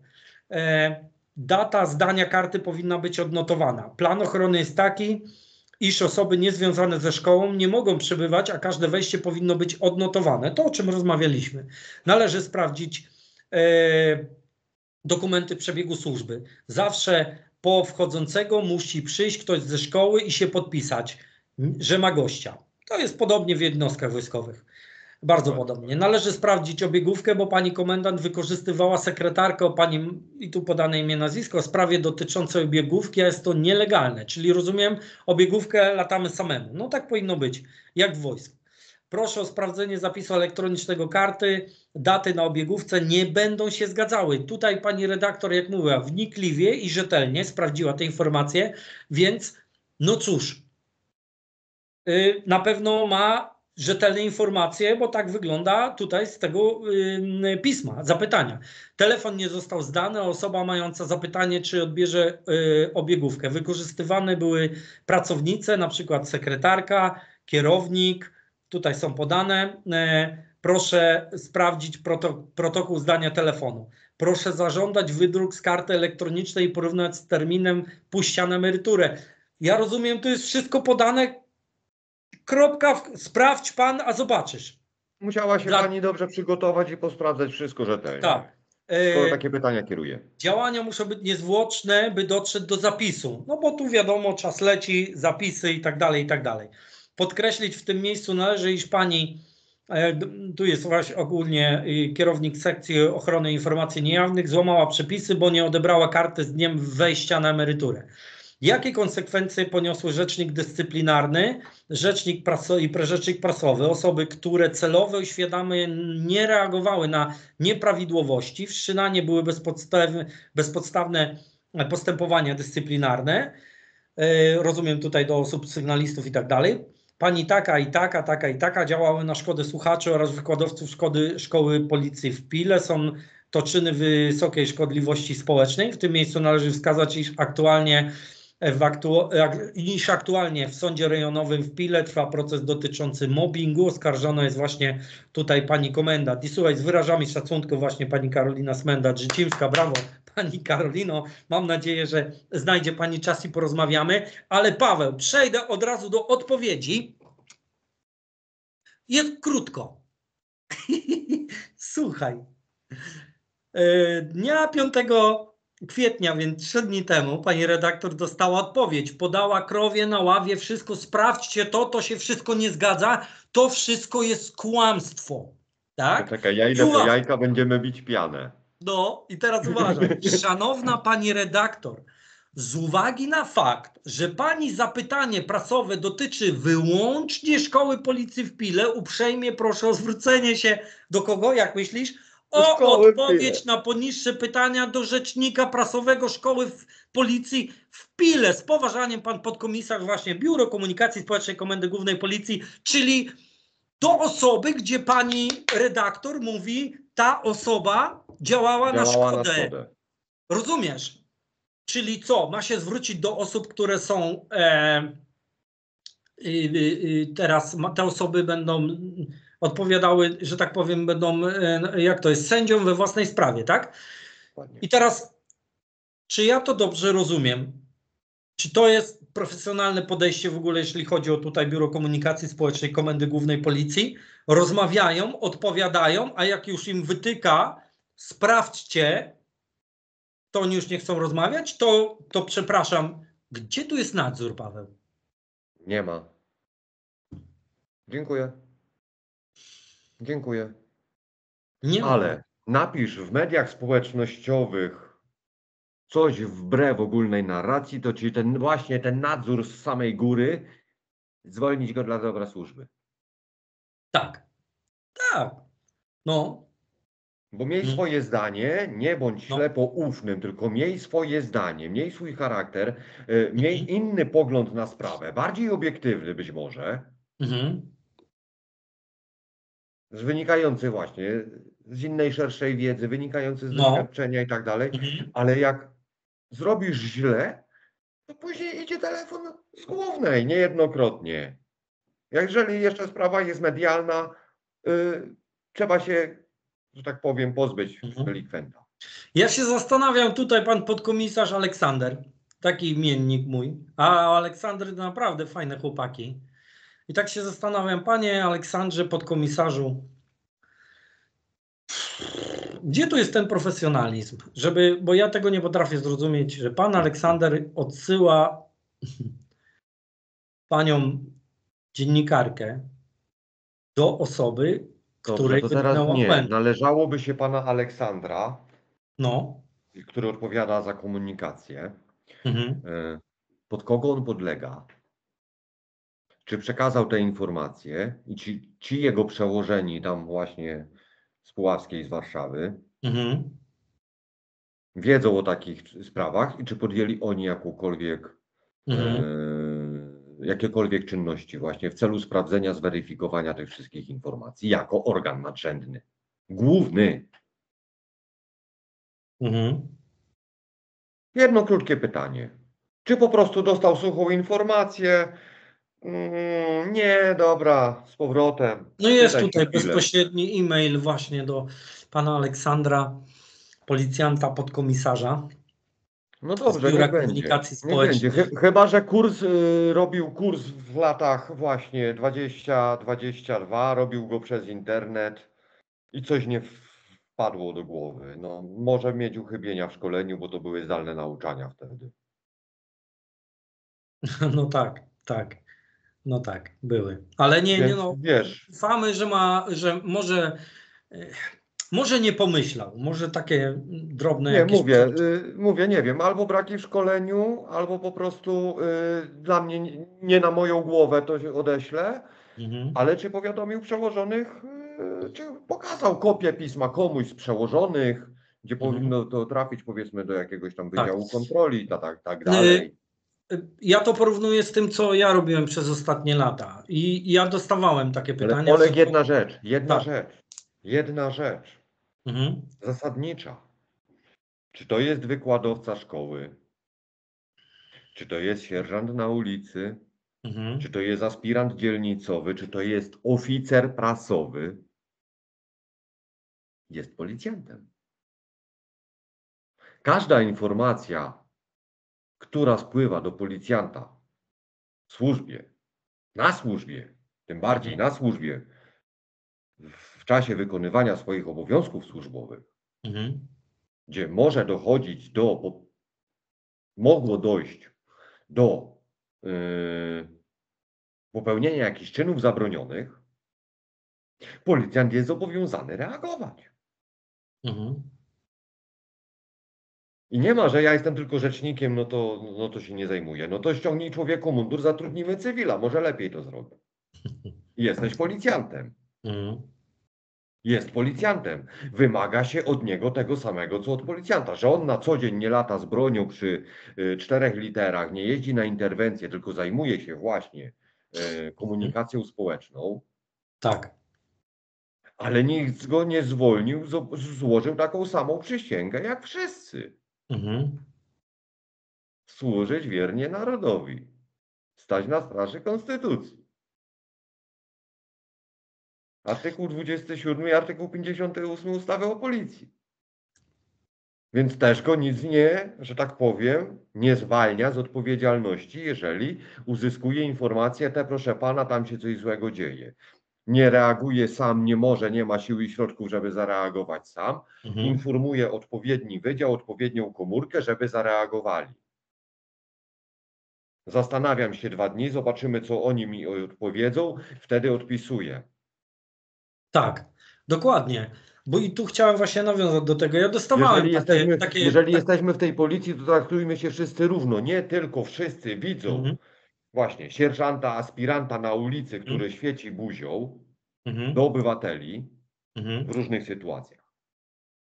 E, data zdania karty powinna być odnotowana. Plan ochrony jest taki, iż osoby niezwiązane ze szkołą nie mogą przebywać, a każde wejście powinno być odnotowane. To, o czym rozmawialiśmy. Należy sprawdzić e, dokumenty przebiegu służby. Zawsze po wchodzącego musi przyjść ktoś ze szkoły i się podpisać, że ma gościa. To jest podobnie w jednostkach wojskowych. Bardzo podobnie. Należy sprawdzić obiegówkę, bo pani komendant wykorzystywała sekretarkę o pani, i tu podane imię, nazwisko, w sprawie dotyczącej obiegówki, a jest to nielegalne. Czyli rozumiem, obiegówkę latamy samemu. No tak powinno być, jak w wojsku. Proszę o sprawdzenie zapisu elektronicznego karty. Daty na obiegówce nie będą się zgadzały. Tutaj pani redaktor, jak mówiła, wnikliwie i rzetelnie sprawdziła te informacje, więc no cóż, yy, na pewno ma rzetelne informacje, bo tak wygląda tutaj z tego y, pisma, zapytania. Telefon nie został zdany, osoba mająca zapytanie, czy odbierze y, obiegówkę. Wykorzystywane były pracownice, na przykład sekretarka, kierownik, tutaj są podane. E, proszę sprawdzić proto, protokół zdania telefonu. Proszę zażądać wydruk z karty elektronicznej i porównać z terminem pójścia na emeryturę. Ja rozumiem, to jest wszystko podane kropka, w- sprawdź pan, a zobaczysz. Musiała się Dla- pani dobrze przygotować i posprawdzać wszystko rzetelnie. Tak. Skoro E, takie pytania kieruje. działania muszą być niezwłoczne, by dotrzeć do zapisu. No bo tu wiadomo, czas leci, zapisy i tak dalej, i tak dalej. Podkreślić w tym miejscu należy, iż pani e, tu jest właśnie ogólnie kierownik sekcji ochrony informacji niejawnych, złamała przepisy, bo nie odebrała karty z dniem wejścia na emeryturę. Jakie konsekwencje poniosły rzecznik dyscyplinarny, rzecznik praso i rzecznik prasowy, osoby, które celowo i świadomie nie reagowały na nieprawidłowości, wszczynanie były bezpodstawne, bezpodstawne postępowania dyscyplinarne, E, rozumiem tutaj do osób sygnalistów i tak dalej. Pani taka i taka, taka i taka działały na szkodę słuchaczy oraz wykładowców szkody, szkoły policji w Pile. Są to czyny wysokiej szkodliwości społecznej. W tym miejscu należy wskazać, iż aktualnie w aktu, ak- iż aktualnie w sądzie rejonowym w Pile trwa proces dotyczący mobbingu. Oskarżona jest właśnie tutaj pani komendant. I słuchaj, z wyrażami szacunku właśnie pani Karolina Smenda-Życimska. Brawo pani Karolino. Mam nadzieję, że znajdzie pani czas i porozmawiamy. Ale Paweł, przejdę od razu do odpowiedzi. Jest krótko. *laughs* Słuchaj. E, Dnia 5 kwietnia, więc trzy dni temu, pani redaktor dostała odpowiedź. Podała krowie na ławie, wszystko sprawdźcie to, to się wszystko nie zgadza, to wszystko jest kłamstwo. Tak? Czekaj, ja po Uwaga. jajka, będziemy bić pianę. No i teraz uważaj. Szanowna pani redaktor, z uwagi na fakt, że pani zapytanie prasowe dotyczy wyłącznie szkoły policji w Pile, uprzejmie proszę o zwrócenie się do kogo, jak myślisz? O odpowiedź na poniższe pytania do rzecznika prasowego szkoły w policji w Pile. Z poważaniem pan podkomisarz właśnie Biuro Komunikacji Społecznej Komendy Głównej Policji, czyli do osoby, gdzie pani redaktor mówi, ta osoba działała, na Działała na szkodę. szkodę. Rozumiesz? Czyli co? Ma się zwrócić do osób, które są e, y, y, y, teraz, ma- te osoby będą odpowiadały, że tak powiem, będą, e, jak to jest, sędzią we własnej sprawie, tak? I teraz, czy ja to dobrze rozumiem? Czy to jest profesjonalne podejście w ogóle, jeśli chodzi o tutaj Biuro Komunikacji Społecznej Komendy Głównej Policji? Rozmawiają, odpowiadają, a jak już im wytyka, sprawdźcie, to oni już nie chcą rozmawiać, to, to przepraszam, gdzie tu jest nadzór, Paweł? Nie ma. Dziękuję. Dziękuję. Nie. Ale napisz w mediach społecznościowych coś wbrew ogólnej narracji, to ci ten właśnie ten nadzór z samej góry zwolnić go dla dobra służby. Tak. Tak. No, Bo miej Mhm. swoje zdanie, nie bądź No. ślepo ufnym, tylko miej swoje zdanie, miej swój charakter, y, miej Mhm. inny pogląd na sprawę, bardziej obiektywny być może, mhm. Z wynikający właśnie z innej, szerszej wiedzy, wynikający z No. doświadczenia i tak dalej, Mhm. ale jak zrobisz źle, to później idzie telefon z głównej, niejednokrotnie. Jeżeli jeszcze sprawa jest medialna, y, trzeba się, że tak powiem, pozbyć Mhm. delikwenta. Ja się zastanawiam, tutaj pan podkomisarz Aleksander, taki imiennik mój, a Aleksander naprawdę fajne chłopaki. I tak się zastanawiam, panie Aleksandrze, podkomisarzu, gdzie tu jest ten profesjonalizm? Żeby, bo ja tego nie potrafię zrozumieć, że pan Aleksander odsyła panią dziennikarkę do osoby, Dobrze, której to teraz nie. błędy. Należałoby się pana Aleksandra, No. który odpowiada za komunikację. Mhm. e, Pod kogo on podlega? Czy przekazał te informacje i ci, ci jego przełożeni tam właśnie z Puławskiej, z Warszawy, Mhm. wiedzą o takich sprawach i czy podjęli oni jakąkolwiek, Mhm. e, jakiekolwiek czynności właśnie w celu sprawdzenia, zweryfikowania tych wszystkich informacji jako organ nadrzędny. Główny. Mhm. Jedno krótkie pytanie. Czy po prostu dostał suchą informację? Mm, nie, dobra, z powrotem. No jest tutaj bezpośredni e-mail właśnie do pana Aleksandra, policjanta podkomisarza. No dobrze, będzie. Komunikacji Niech Społecznej. będzie. Chy- Chyba, że kurs y, robił kurs w latach właśnie 20-22, robił go przez internet i coś nie wpadło do głowy. No, może mieć uchybienia w szkoleniu, bo to były zdalne nauczania wtedy. *laughs* No tak, tak. No tak, były. Ale nie, nie no, wiesz, ufamy, że ma, że może, e, może nie pomyślał, może takie drobne nie, mówię, y, mówię, nie wiem, albo braki w szkoleniu, albo po prostu y, dla mnie nie- na moją głowę to się odeślę, Mhm. ale czy powiadomił przełożonych, y, czy pokazał kopię pisma komuś z przełożonych, gdzie Mhm. powinno to trafić powiedzmy do jakiegoś tam Tak. wydziału kontroli, tak, tak, tak dalej. Ja to porównuję z tym, co ja robiłem przez ostatnie lata. I ja dostawałem takie Ale pytania. Oleg, w- jedna rzecz, jedna Tak. rzecz, jedna rzecz. Mhm. zasadnicza. Czy to jest wykładowca szkoły? Czy to jest sierżant na ulicy? Mhm. Czy to jest aspirant dzielnicowy? Czy to jest oficer prasowy? Jest policjantem. Każda informacja, która spływa do policjanta w służbie, na służbie, tym bardziej na służbie, w czasie wykonywania swoich obowiązków służbowych, Mhm. gdzie może dochodzić do, mogło dojść do yy, popełnienia jakichś czynów zabronionych, policjant jest zobowiązany reagować. Mhm. I nie ma, że ja jestem tylko rzecznikiem, no to, no to się nie zajmuję. No to ściągnij człowieku mundur, zatrudnimy cywila, może lepiej to zrobię. *laughs* Jesteś policjantem. Mhm. Jest policjantem. Wymaga się od niego tego samego, co od policjanta. Że on na co dzień nie lata z bronią przy y, czterech literach, nie jeździ na interwencję, tylko zajmuje się właśnie y, komunikacją społeczną, Tak. ale nikt go nie zwolnił, złożył taką samą przysięgę jak wszyscy. Mhm. Służyć wiernie narodowi. Stać na straży konstytucji. Artykuł 27 i artykuł 58 ustawy o policji. Więc też go nic nie, że tak powiem, nie zwalnia z odpowiedzialności, jeżeli uzyskuje informację, te proszę pana, tam się coś złego dzieje. Nie reaguje sam, nie może, nie ma siły i środków, żeby zareagować sam. Mhm. Informuje odpowiedni wydział, odpowiednią komórkę, żeby zareagowali. Zastanawiam się dwa dni, zobaczymy, co oni mi odpowiedzą, wtedy odpisuję. Tak. Dokładnie. Bo i tu chciałem właśnie nawiązać do tego. Ja dostawałem Jeżeli, takie, jesteśmy, takie jeżeli tak- jesteśmy w tej policji, to traktujmy się wszyscy równo. Nie tylko wszyscy widzą Mhm. Właśnie sierżanta, aspiranta na ulicy, który świeci buzią Mhm. do obywateli Mhm. w różnych sytuacjach.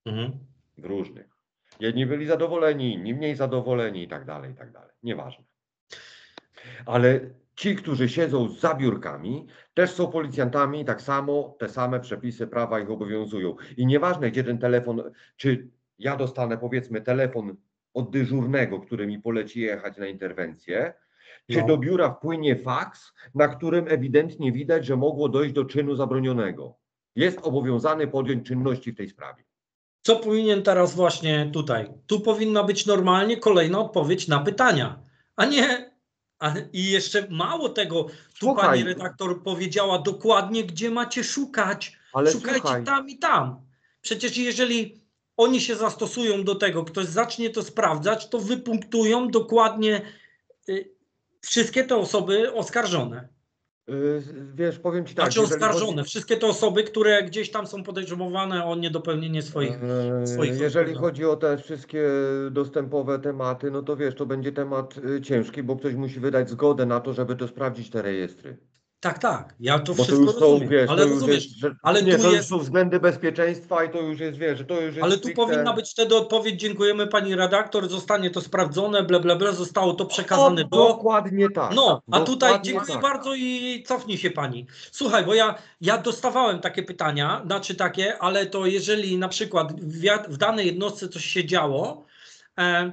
Mhm. W różnych. Jedni byli zadowoleni, inni mniej zadowoleni i tak dalej, i tak dalej. Nieważne. Ale ci, którzy siedzą za biurkami, też są policjantami, tak samo te same przepisy prawa ich obowiązują. I nieważne, gdzie ten telefon, czy ja dostanę powiedzmy telefon od dyżurnego, który mi poleci jechać na interwencję, czy No. do biura wpłynie faks, na którym ewidentnie widać, że mogło dojść do czynu zabronionego. Jest obowiązany podjąć czynności w tej sprawie. Co powinien teraz właśnie tutaj? Tu powinna być normalnie kolejna odpowiedź na pytania, a nie. A, I jeszcze mało tego, tu Słuchaj. pani redaktor powiedziała dokładnie, gdzie macie szukać. Ale Szukajcie słuchaj, tam i tam. Przecież jeżeli oni się zastosują do tego, ktoś zacznie to sprawdzać, to wypunktują dokładnie y, wszystkie te osoby oskarżone. y, wiesz, powiem ci tak. Znaczy oskarżone, chodzi- wszystkie te osoby, które gdzieś tam są podejrzewane o niedopełnienie swoich. Eee, swoich Jeżeli chodzi o te wszystkie dostępowe tematy, no to wiesz, to będzie temat y, ciężki, bo ktoś musi wydać zgodę na to, żeby to sprawdzić te rejestry. Tak, tak. Ja to Bo to wszystko już są, rozumiem. wiesz, ale to rozumiesz, jest, że, ale nie, tu to jest- są względy bezpieczeństwa i to już jest, wiesz, że to już jest Ale tu stricte- powinna być wtedy odpowiedź, dziękujemy pani redaktor, zostanie to sprawdzone, ble, ble, ble, zostało to przekazane o, do... Dokładnie tak. No, a tutaj dokładnie dziękuję tak. bardzo i cofnij się pani. Słuchaj, bo ja, ja dostawałem takie pytania, znaczy takie, ale to jeżeli na przykład w, w danej jednostce coś się działo, e,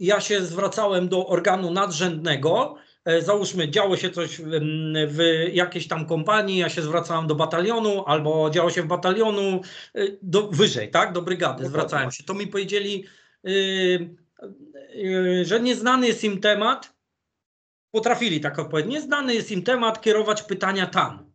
ja się zwracałem do organu nadrzędnego, załóżmy działo się coś w, jakiejś tam kompanii, ja się zwracałem do batalionu albo działo się w batalionu e, do, wyżej, tak, do brygady Dokładnie. zwracałem się. To mi powiedzieli, y, y, że nieznany jest im temat, potrafili tak odpowiedzieć, nieznany jest im temat, kierować pytania tam,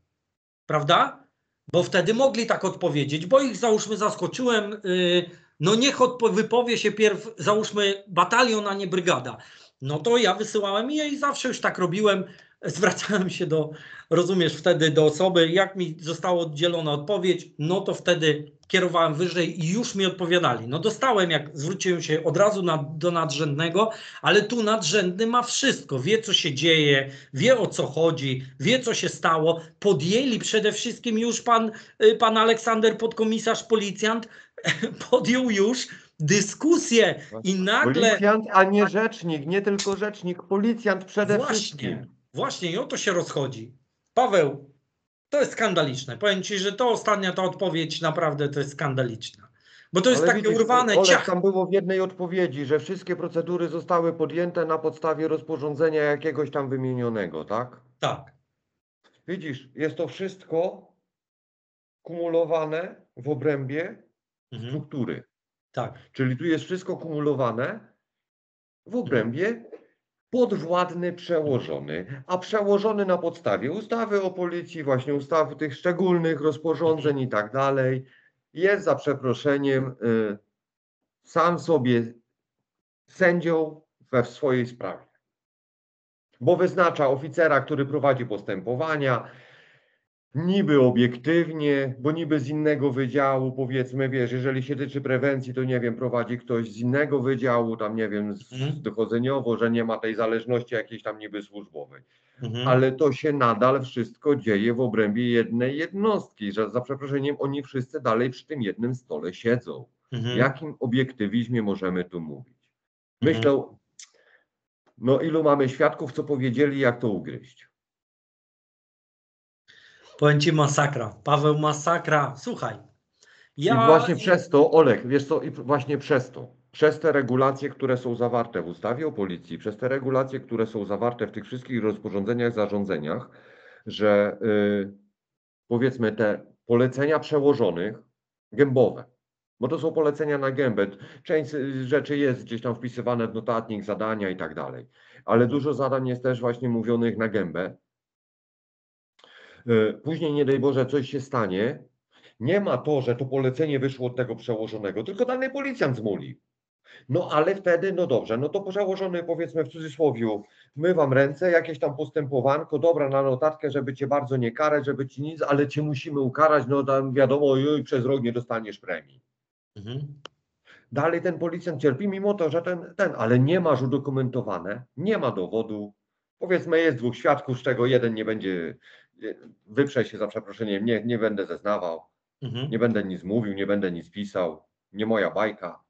prawda? Bo wtedy mogli tak odpowiedzieć, bo ich załóżmy zaskoczyłem, y, no niech wypowie się pierw, załóżmy batalion, a nie brygada. No to ja wysyłałem i i zawsze już tak robiłem, *laughs* zwracałem się do, rozumiesz, wtedy do osoby, jak mi została oddzielona odpowiedź, no to wtedy kierowałem wyżej i już mi odpowiadali. No dostałem, jak zwróciłem się od razu na, do nadrzędnego, ale tu nadrzędny ma wszystko, wie co się dzieje, wie o co chodzi, wie co się stało. Podjęli przede wszystkim już pan, y, pan Aleksander, podkomisarz, policjant, *laughs* podjął już dyskusję i nagle... Policjant, a nie rzecznik, nie tylko rzecznik, policjant przede Właśnie, wszystkim. właśnie i o to się rozchodzi. Paweł, to jest skandaliczne. Powiem Ci, że to ostatnia ta odpowiedź naprawdę to jest skandaliczna. Bo to jest Ale takie widzisz, urwane Olek, ciach. tam było w jednej odpowiedzi, że wszystkie procedury zostały podjęte na podstawie rozporządzenia jakiegoś tam wymienionego, tak? Tak. Widzisz, jest to wszystko kumulowane w obrębie Mhm. struktury. Tak. Czyli tu jest wszystko kumulowane w obrębie podwładny przełożony, a przełożony na podstawie ustawy o policji, właśnie ustawy tych szczególnych rozporządzeń i tak dalej, jest za przeproszeniem y, sam sobie sędzią we swojej sprawie. Bo wyznacza oficera, który prowadzi postępowania, niby obiektywnie, bo niby z innego wydziału, powiedzmy, wiesz, jeżeli się tyczy prewencji, to nie wiem, prowadzi ktoś z innego wydziału, tam nie wiem, Mhm. dochodzeniowo, że nie ma tej zależności jakiejś tam niby służbowej. Mhm. Ale to się nadal wszystko dzieje w obrębie jednej jednostki, że za przeproszeniem oni wszyscy dalej przy tym jednym stole siedzą. Mhm. Jakim obiektywizmie możemy tu mówić? Mhm. Myślę, no ilu mamy świadków, co powiedzieli, jak to ugryźć. Powiem Ci masakra. Paweł masakra. Słuchaj. Ja... I właśnie przez to, Olek, wiesz co, i właśnie przez to, przez te regulacje, które są zawarte w ustawie o policji, przez te regulacje, które są zawarte w tych wszystkich rozporządzeniach, zarządzeniach, że y, powiedzmy te polecenia przełożonych, gębowe, bo to są polecenia na gębę. Część y, rzeczy jest gdzieś tam wpisywane w notatnik, zadania i tak dalej, ale dużo zadań jest też właśnie mówionych na gębę. Y, Później, nie daj Boże, coś się stanie, nie ma to, że to polecenie wyszło od tego przełożonego, tylko dany policjant zmuli. No ale wtedy, no dobrze, no to przełożony powiedzmy w cudzysłowie, mywam ręce, jakieś tam postępowanko, dobra na notatkę, żeby cię bardzo nie karać, żeby ci nic, ale cię musimy ukarać, no tam wiadomo, oj, przez rok nie dostaniesz premii. Mhm. Dalej ten policjant cierpi, mimo to, że ten, ten, ale nie masz udokumentowane, nie ma dowodu. Powiedzmy, jest dwóch świadków, z czego jeden nie będzie, wyprze się za przeproszeniem, nie, nie będę zeznawał. Mhm. Nie będę nic mówił, nie będę nic pisał, nie moja bajka.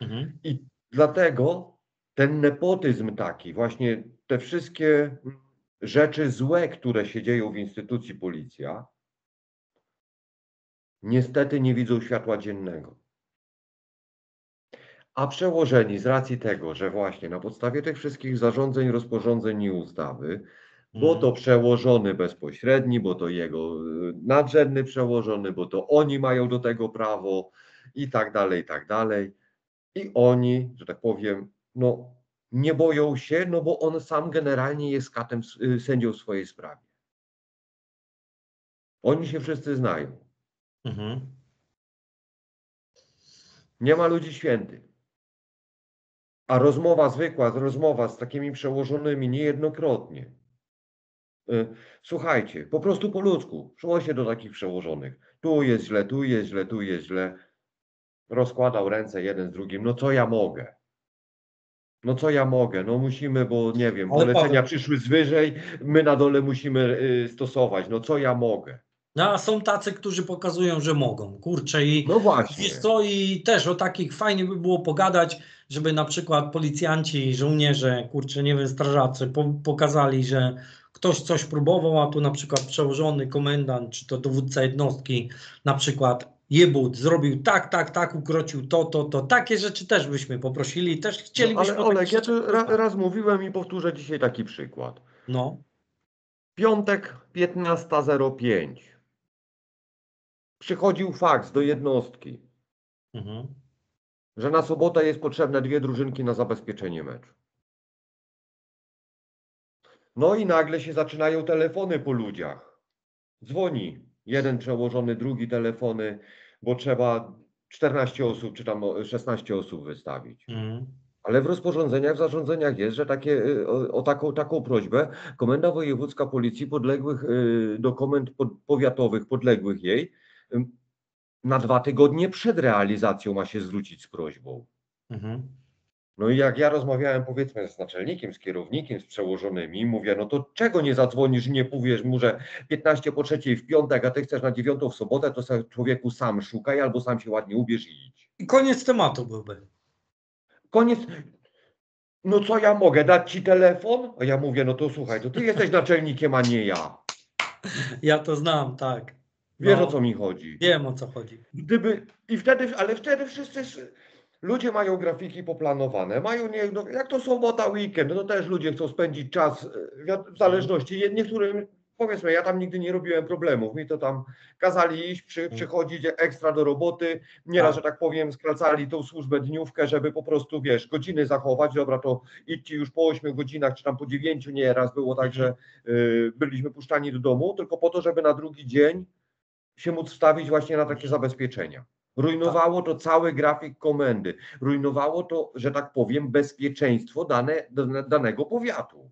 Mhm. I dlatego ten nepotyzm taki, właśnie te wszystkie rzeczy złe, które się dzieją w instytucji policja, niestety nie widzą światła dziennego. A przełożeni z racji tego, że właśnie na podstawie tych wszystkich zarządzeń, rozporządzeń i ustawy, bo Mhm. to przełożony bezpośredni, bo to jego y, nadrzędny przełożony, bo to oni mają do tego prawo i tak dalej, i tak dalej. I oni, że tak powiem, no nie boją się, no bo on sam generalnie jest katem, y, sędzią w swojej sprawie. Oni się wszyscy znają. Mhm. Nie ma ludzi świętych. A rozmowa zwykła, rozmowa z takimi przełożonymi niejednokrotnie. Y, Słuchajcie, po prostu po ludzku, szło się do takich przełożonych. Tu jest źle, tu jest źle, tu jest źle. Rozkładał ręce jeden z drugim. No co ja mogę? No co ja mogę? No musimy, bo nie wiem, Ale polecenia Paweł- przyszły z wyżej, my na dole musimy y, stosować. No co ja mogę? No, a są tacy, którzy pokazują, że mogą. Kurczę i No właśnie. Wiesz co, i też o takich fajnie by było pogadać, żeby na przykład policjanci, żołnierze, kurczę, nie wiem, strażacy po, pokazali, że ktoś coś próbował, a tu na przykład przełożony komendant, czy to dowódca jednostki, na przykład jebut, zrobił tak, tak, tak, ukrócił to, to, to. Takie rzeczy też byśmy poprosili, też No, chcielibyśmy ale o takich Olek, ja tu ra, raz mówiłem i powtórzę dzisiaj taki przykład. No, Piątek 15.05. Przychodził faks do jednostki, mhm. że na sobotę jest potrzebne dwie drużynki na zabezpieczenie meczu. No i nagle się zaczynają telefony po ludziach. Dzwoni jeden przełożony, drugi telefony, bo trzeba 14 osób czy tam 16 osób wystawić. Mhm. Ale w rozporządzeniach, w zarządzeniach jest, że takie, y, o, o taką, taką prośbę Komenda Wojewódzka Policji podległych y, do komend powiatowych podległych jej na dwa tygodnie przed realizacją ma się zwrócić z prośbą. Mhm. No i jak ja rozmawiałem powiedzmy z naczelnikiem, z kierownikiem, z przełożonymi, mówię, no to czego nie zadzwonisz i nie powiesz mu, że 15 po trzeciej w piątek, a ty chcesz na dziewiątą w sobotę, to sobie człowieku sam szukaj albo sam się ładnie ubierz i idź. I koniec tematu byłby. Koniec. No co ja mogę, dać ci telefon? A ja mówię, no to słuchaj, to ty jesteś naczelnikiem, a nie ja. Ja to znam, tak. Wiesz No. o co mi chodzi. Wiem o co chodzi. Gdyby, i wtedy, ale wtedy wszyscy, ludzie mają grafiki poplanowane, mają, nie, no, jak to sobota, weekend, no to też ludzie chcą spędzić czas, e, w zależności, niektórym, powiedzmy, ja tam nigdy nie robiłem problemów, mi to tam kazali iść, przy, przychodzić ekstra do roboty, nieraz, Tak. że tak powiem, skracali tą służbę dniówkę, żeby po prostu, wiesz, godziny zachować, dobra, to idźcie już po 8 godzinach, czy tam po 9, nieraz było tak, że y, byliśmy puszczani do domu, tylko po to, żeby na drugi dzień się móc wstawić właśnie na takie zabezpieczenia. Rujnowało to cały grafik komendy. Rujnowało to, że tak powiem, bezpieczeństwo dane, dane, danego powiatu.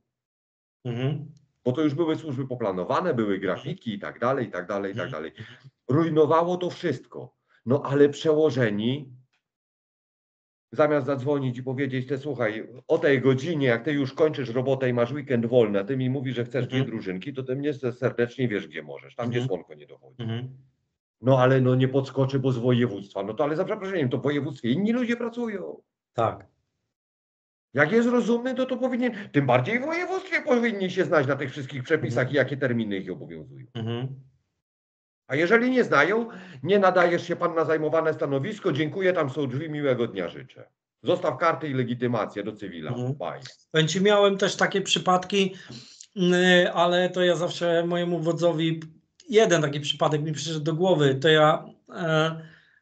Mhm. Bo to już były służby poplanowane, były grafiki i tak dalej, i tak dalej, i tak Mhm. dalej. Rujnowało to wszystko. No ale przełożeni, zamiast zadzwonić i powiedzieć, te słuchaj, o tej godzinie, jak ty już kończysz robotę i masz weekend wolny, a ty mi mówisz, że chcesz Mhm. dwie drużynki, to ty mnie serdecznie wiesz, gdzie możesz, tam gdzie Mhm. słonko nie dochodzi. No ale no nie podskoczy, bo z województwa. No to ale za przeproszeniem, to w województwie inni ludzie pracują. Tak. Jak jest rozumny, to to powinien, tym bardziej w województwie powinni się znać na tych wszystkich przepisach Mhm. i jakie terminy ich obowiązują. Mhm. A jeżeli nie znają, nie nadajesz się pan na zajmowane stanowisko, dziękuję, tam są drzwi, miłego dnia życzę. Zostaw kartę i legitymację do cywila. Mhm. Bye. Ci, miałem też takie przypadki, mm, ale to ja zawsze mojemu wodzowi, jeden taki przypadek mi przyszedł do głowy, to ja e,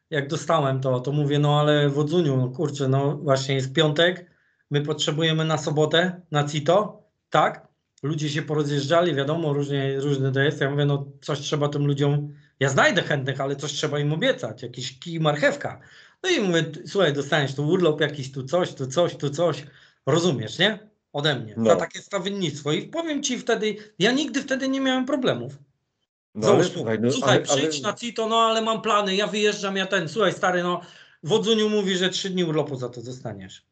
jak dostałem to, to mówię, no ale wodzuniu, no kurczę, no właśnie jest piątek, my potrzebujemy na sobotę, na CITO, tak? Ludzie się porozjeżdżali, wiadomo, różnie, różne to jest. Ja mówię, no coś trzeba tym ludziom, ja znajdę chętnych, ale coś trzeba im obiecać, jakiś kij marchewka. No i mówię, słuchaj, dostaniesz tu urlop jakiś, tu coś, tu coś, tu coś. Rozumiesz, nie? Ode mnie. No. Za takie stawiennictwo. I powiem ci wtedy, ja nigdy wtedy nie miałem problemów. No słuchaj, no, słuchaj, ale, przyjdź ale, na CITO, no ale mam plany, ja wyjeżdżam, ja ten, słuchaj stary, no Wodzuniu mówi, że trzy dni urlopu za to dostaniesz.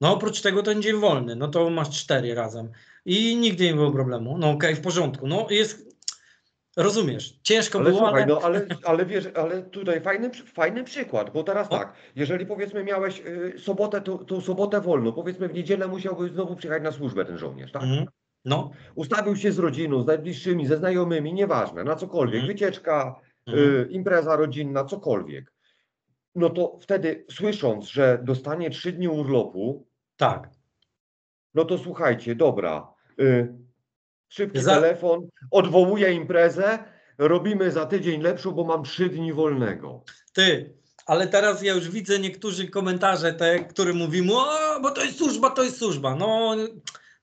No oprócz tego ten dzień wolny, no to masz cztery razem. I nigdy nie było problemu. No okej, w porządku. No jest, rozumiesz, ciężko ale było, słuchaj, ale... no ale, *laughs* ale wiesz, ale tutaj fajny, fajny przykład, bo teraz No. tak, jeżeli powiedzmy miałeś y, sobotę, tą, tą sobotę wolną, powiedzmy w niedzielę musiałby znowu przyjechać na służbę ten żołnierz, tak? Mhm. No. Ustawił się z rodziną, z najbliższymi, ze znajomymi, nieważne, na cokolwiek, Mhm. wycieczka, Mhm. y, impreza rodzinna, cokolwiek. No to wtedy słysząc, że dostanie trzy dni urlopu, Tak. no to słuchajcie, dobra, y, szybki Za- telefon, odwołuję imprezę, robimy za tydzień lepszą, bo mam trzy dni wolnego. Ty, ale teraz ja już widzę niektórzy komentarze te, które mówimy, o, bo to jest służba, to jest służba. No,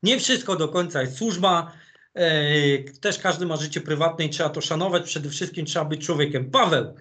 nie wszystko do końca jest służba. E, też każdy ma życie prywatne i trzeba to szanować. Przede wszystkim trzeba być człowiekiem. Paweł,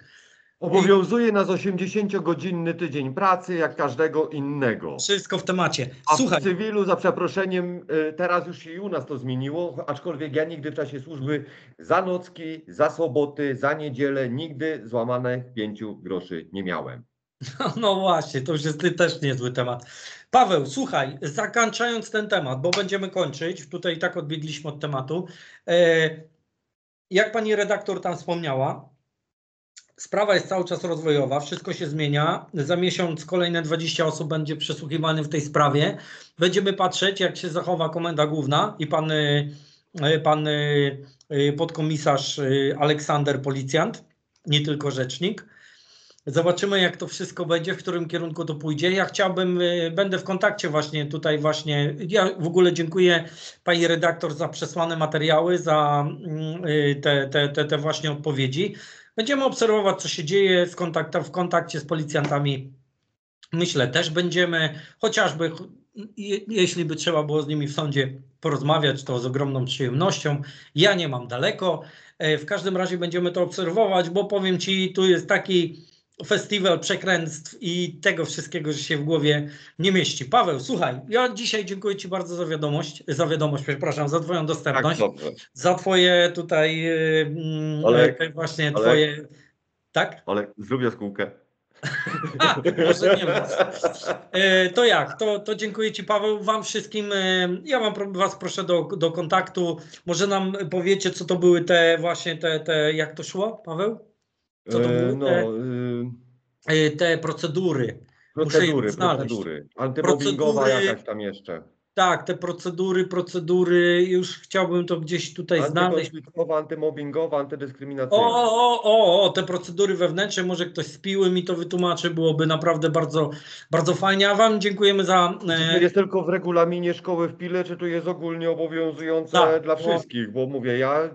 Obowiązuje nas 80-godzinny tydzień pracy, jak każdego innego. wszystko w temacie. A Słuchaj, w cywilu, za przeproszeniem, y, teraz już się i u nas to zmieniło, aczkolwiek ja nigdy w czasie służby za nocki, za soboty, za niedzielę nigdy złamanych pięciu groszy nie miałem. *laughs* no właśnie, to już jest też niezły temat. Paweł, słuchaj, zakończając ten temat, bo będziemy kończyć, tutaj tak odbiegliśmy od tematu. E, jak pani redaktor tam wspomniała, Sprawa jest cały czas rozwojowa, wszystko się zmienia. Za miesiąc kolejne 20 osób będzie przesłuchiwane w tej sprawie. Będziemy patrzeć, jak się zachowa komenda główna i pan, y, y, pan podkomisarz Aleksander Policjant, nie tylko rzecznik. Zobaczymy, jak to wszystko będzie, w którym kierunku to pójdzie. Ja chciałbym, y, będę w kontakcie właśnie tutaj właśnie. Ja w ogóle dziękuję pani redaktor za przesłane materiały, za mm, y, te, te, te, te właśnie odpowiedzi. Będziemy obserwować, co się dzieje z kontakta, w kontakcie z policjantami. Myślę, też będziemy, chociażby ch- je- jeśli by trzeba było z nimi w sądzie porozmawiać, to z ogromną przyjemnością. Ja nie mam daleko. E, W każdym razie będziemy to obserwować, bo powiem Ci, tu jest taki festiwal przekręctw i tego wszystkiego, że się w głowie nie mieści. Paweł, słuchaj, ja dzisiaj dziękuję Ci bardzo za wiadomość, za wiadomość, przepraszam, za Twoją Tak, dostępność, dobrze. za Twoje tutaj mm, Ale- e, właśnie ale- Twoje... Tak? Ale zrób skółkę. A, *laughs* może nie. E, To jak? To, to dziękuję Ci Paweł, Wam wszystkim. e, Ja wam, Was proszę do, do kontaktu. Może nam powiecie, co to były te właśnie te, te jak to szło, Paweł? Co to E, były No, te- y, E, Te procedury. Procedury, procedury. Antymobbingowa Procedury- jakaś tam jeszcze. Tak, te procedury, procedury, już chciałbym to gdzieś tutaj znaleźć. Antymobbingowa, antydyskryminacyjna. O, o, o, o, te procedury wewnętrzne, może ktoś z piły mi to wytłumaczy, byłoby naprawdę bardzo, bardzo fajnie. A Wam dziękujemy za. Czy E, to jest tylko w regulaminie szkoły w Pile, czy to jest ogólnie obowiązujące Tak, dla bo- wszystkich? Bo mówię, ja y,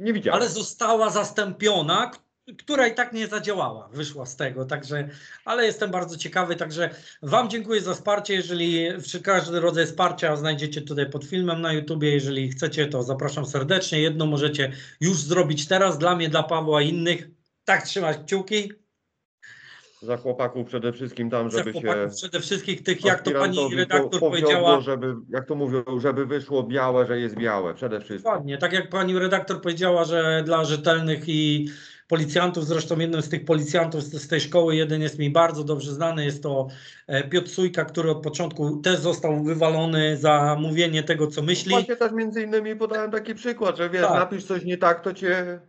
nie widziałem. ale została zastąpiona, która i tak nie zadziałała, wyszła z tego, także, ale jestem bardzo ciekawy, także Wam dziękuję za wsparcie, jeżeli przy każdy rodzaj wsparcia znajdziecie tutaj pod filmem na YouTubie, jeżeli chcecie, to zapraszam serdecznie, jedno możecie już zrobić teraz, dla mnie, dla Pawła i innych, tak trzymać kciuki, Za chłopaków przede wszystkim tam, żeby się chłopaków przede wszystkim tych, jak to pani redaktor po- powiedziała, żeby, jak to mówią, żeby wyszło białe, że jest białe, przede wszystkim. Dokładnie, tak jak pani redaktor powiedziała, że dla rzetelnych i policjantów, zresztą jednym z tych policjantów z, z tej szkoły, jeden jest mi bardzo dobrze znany, jest to e, Piotr Sujka, który od początku też został wywalony za mówienie tego, co myśli. Właśnie też między innymi podałem taki przykład, że wiesz, Tak. napisz coś nie tak, to cię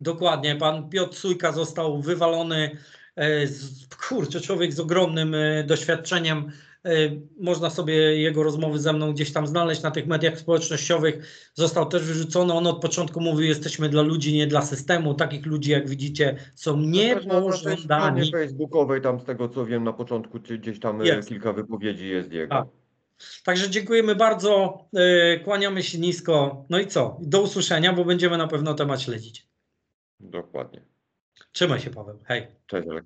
Dokładnie, pan Piotr Sujka został wywalony, e, kurczę, człowiek z ogromnym e, doświadczeniem. E, Można sobie jego rozmowy ze mną gdzieś tam znaleźć na tych mediach społecznościowych. Został też wyrzucony. On od początku mówił, jesteśmy dla ludzi, nie dla systemu. Takich ludzi, jak widzicie, są na, na niepożądani. stronie facebookowej, tam z tego co wiem, na początku czy gdzieś tam e, Jest. kilka wypowiedzi jest jego. Tak. Także dziękujemy bardzo, e, kłaniamy się nisko. No i co? Do usłyszenia, bo będziemy na pewno temat śledzić. Dokładnie. Trzymaj się, Paweł. Hej. Cześć, Olek.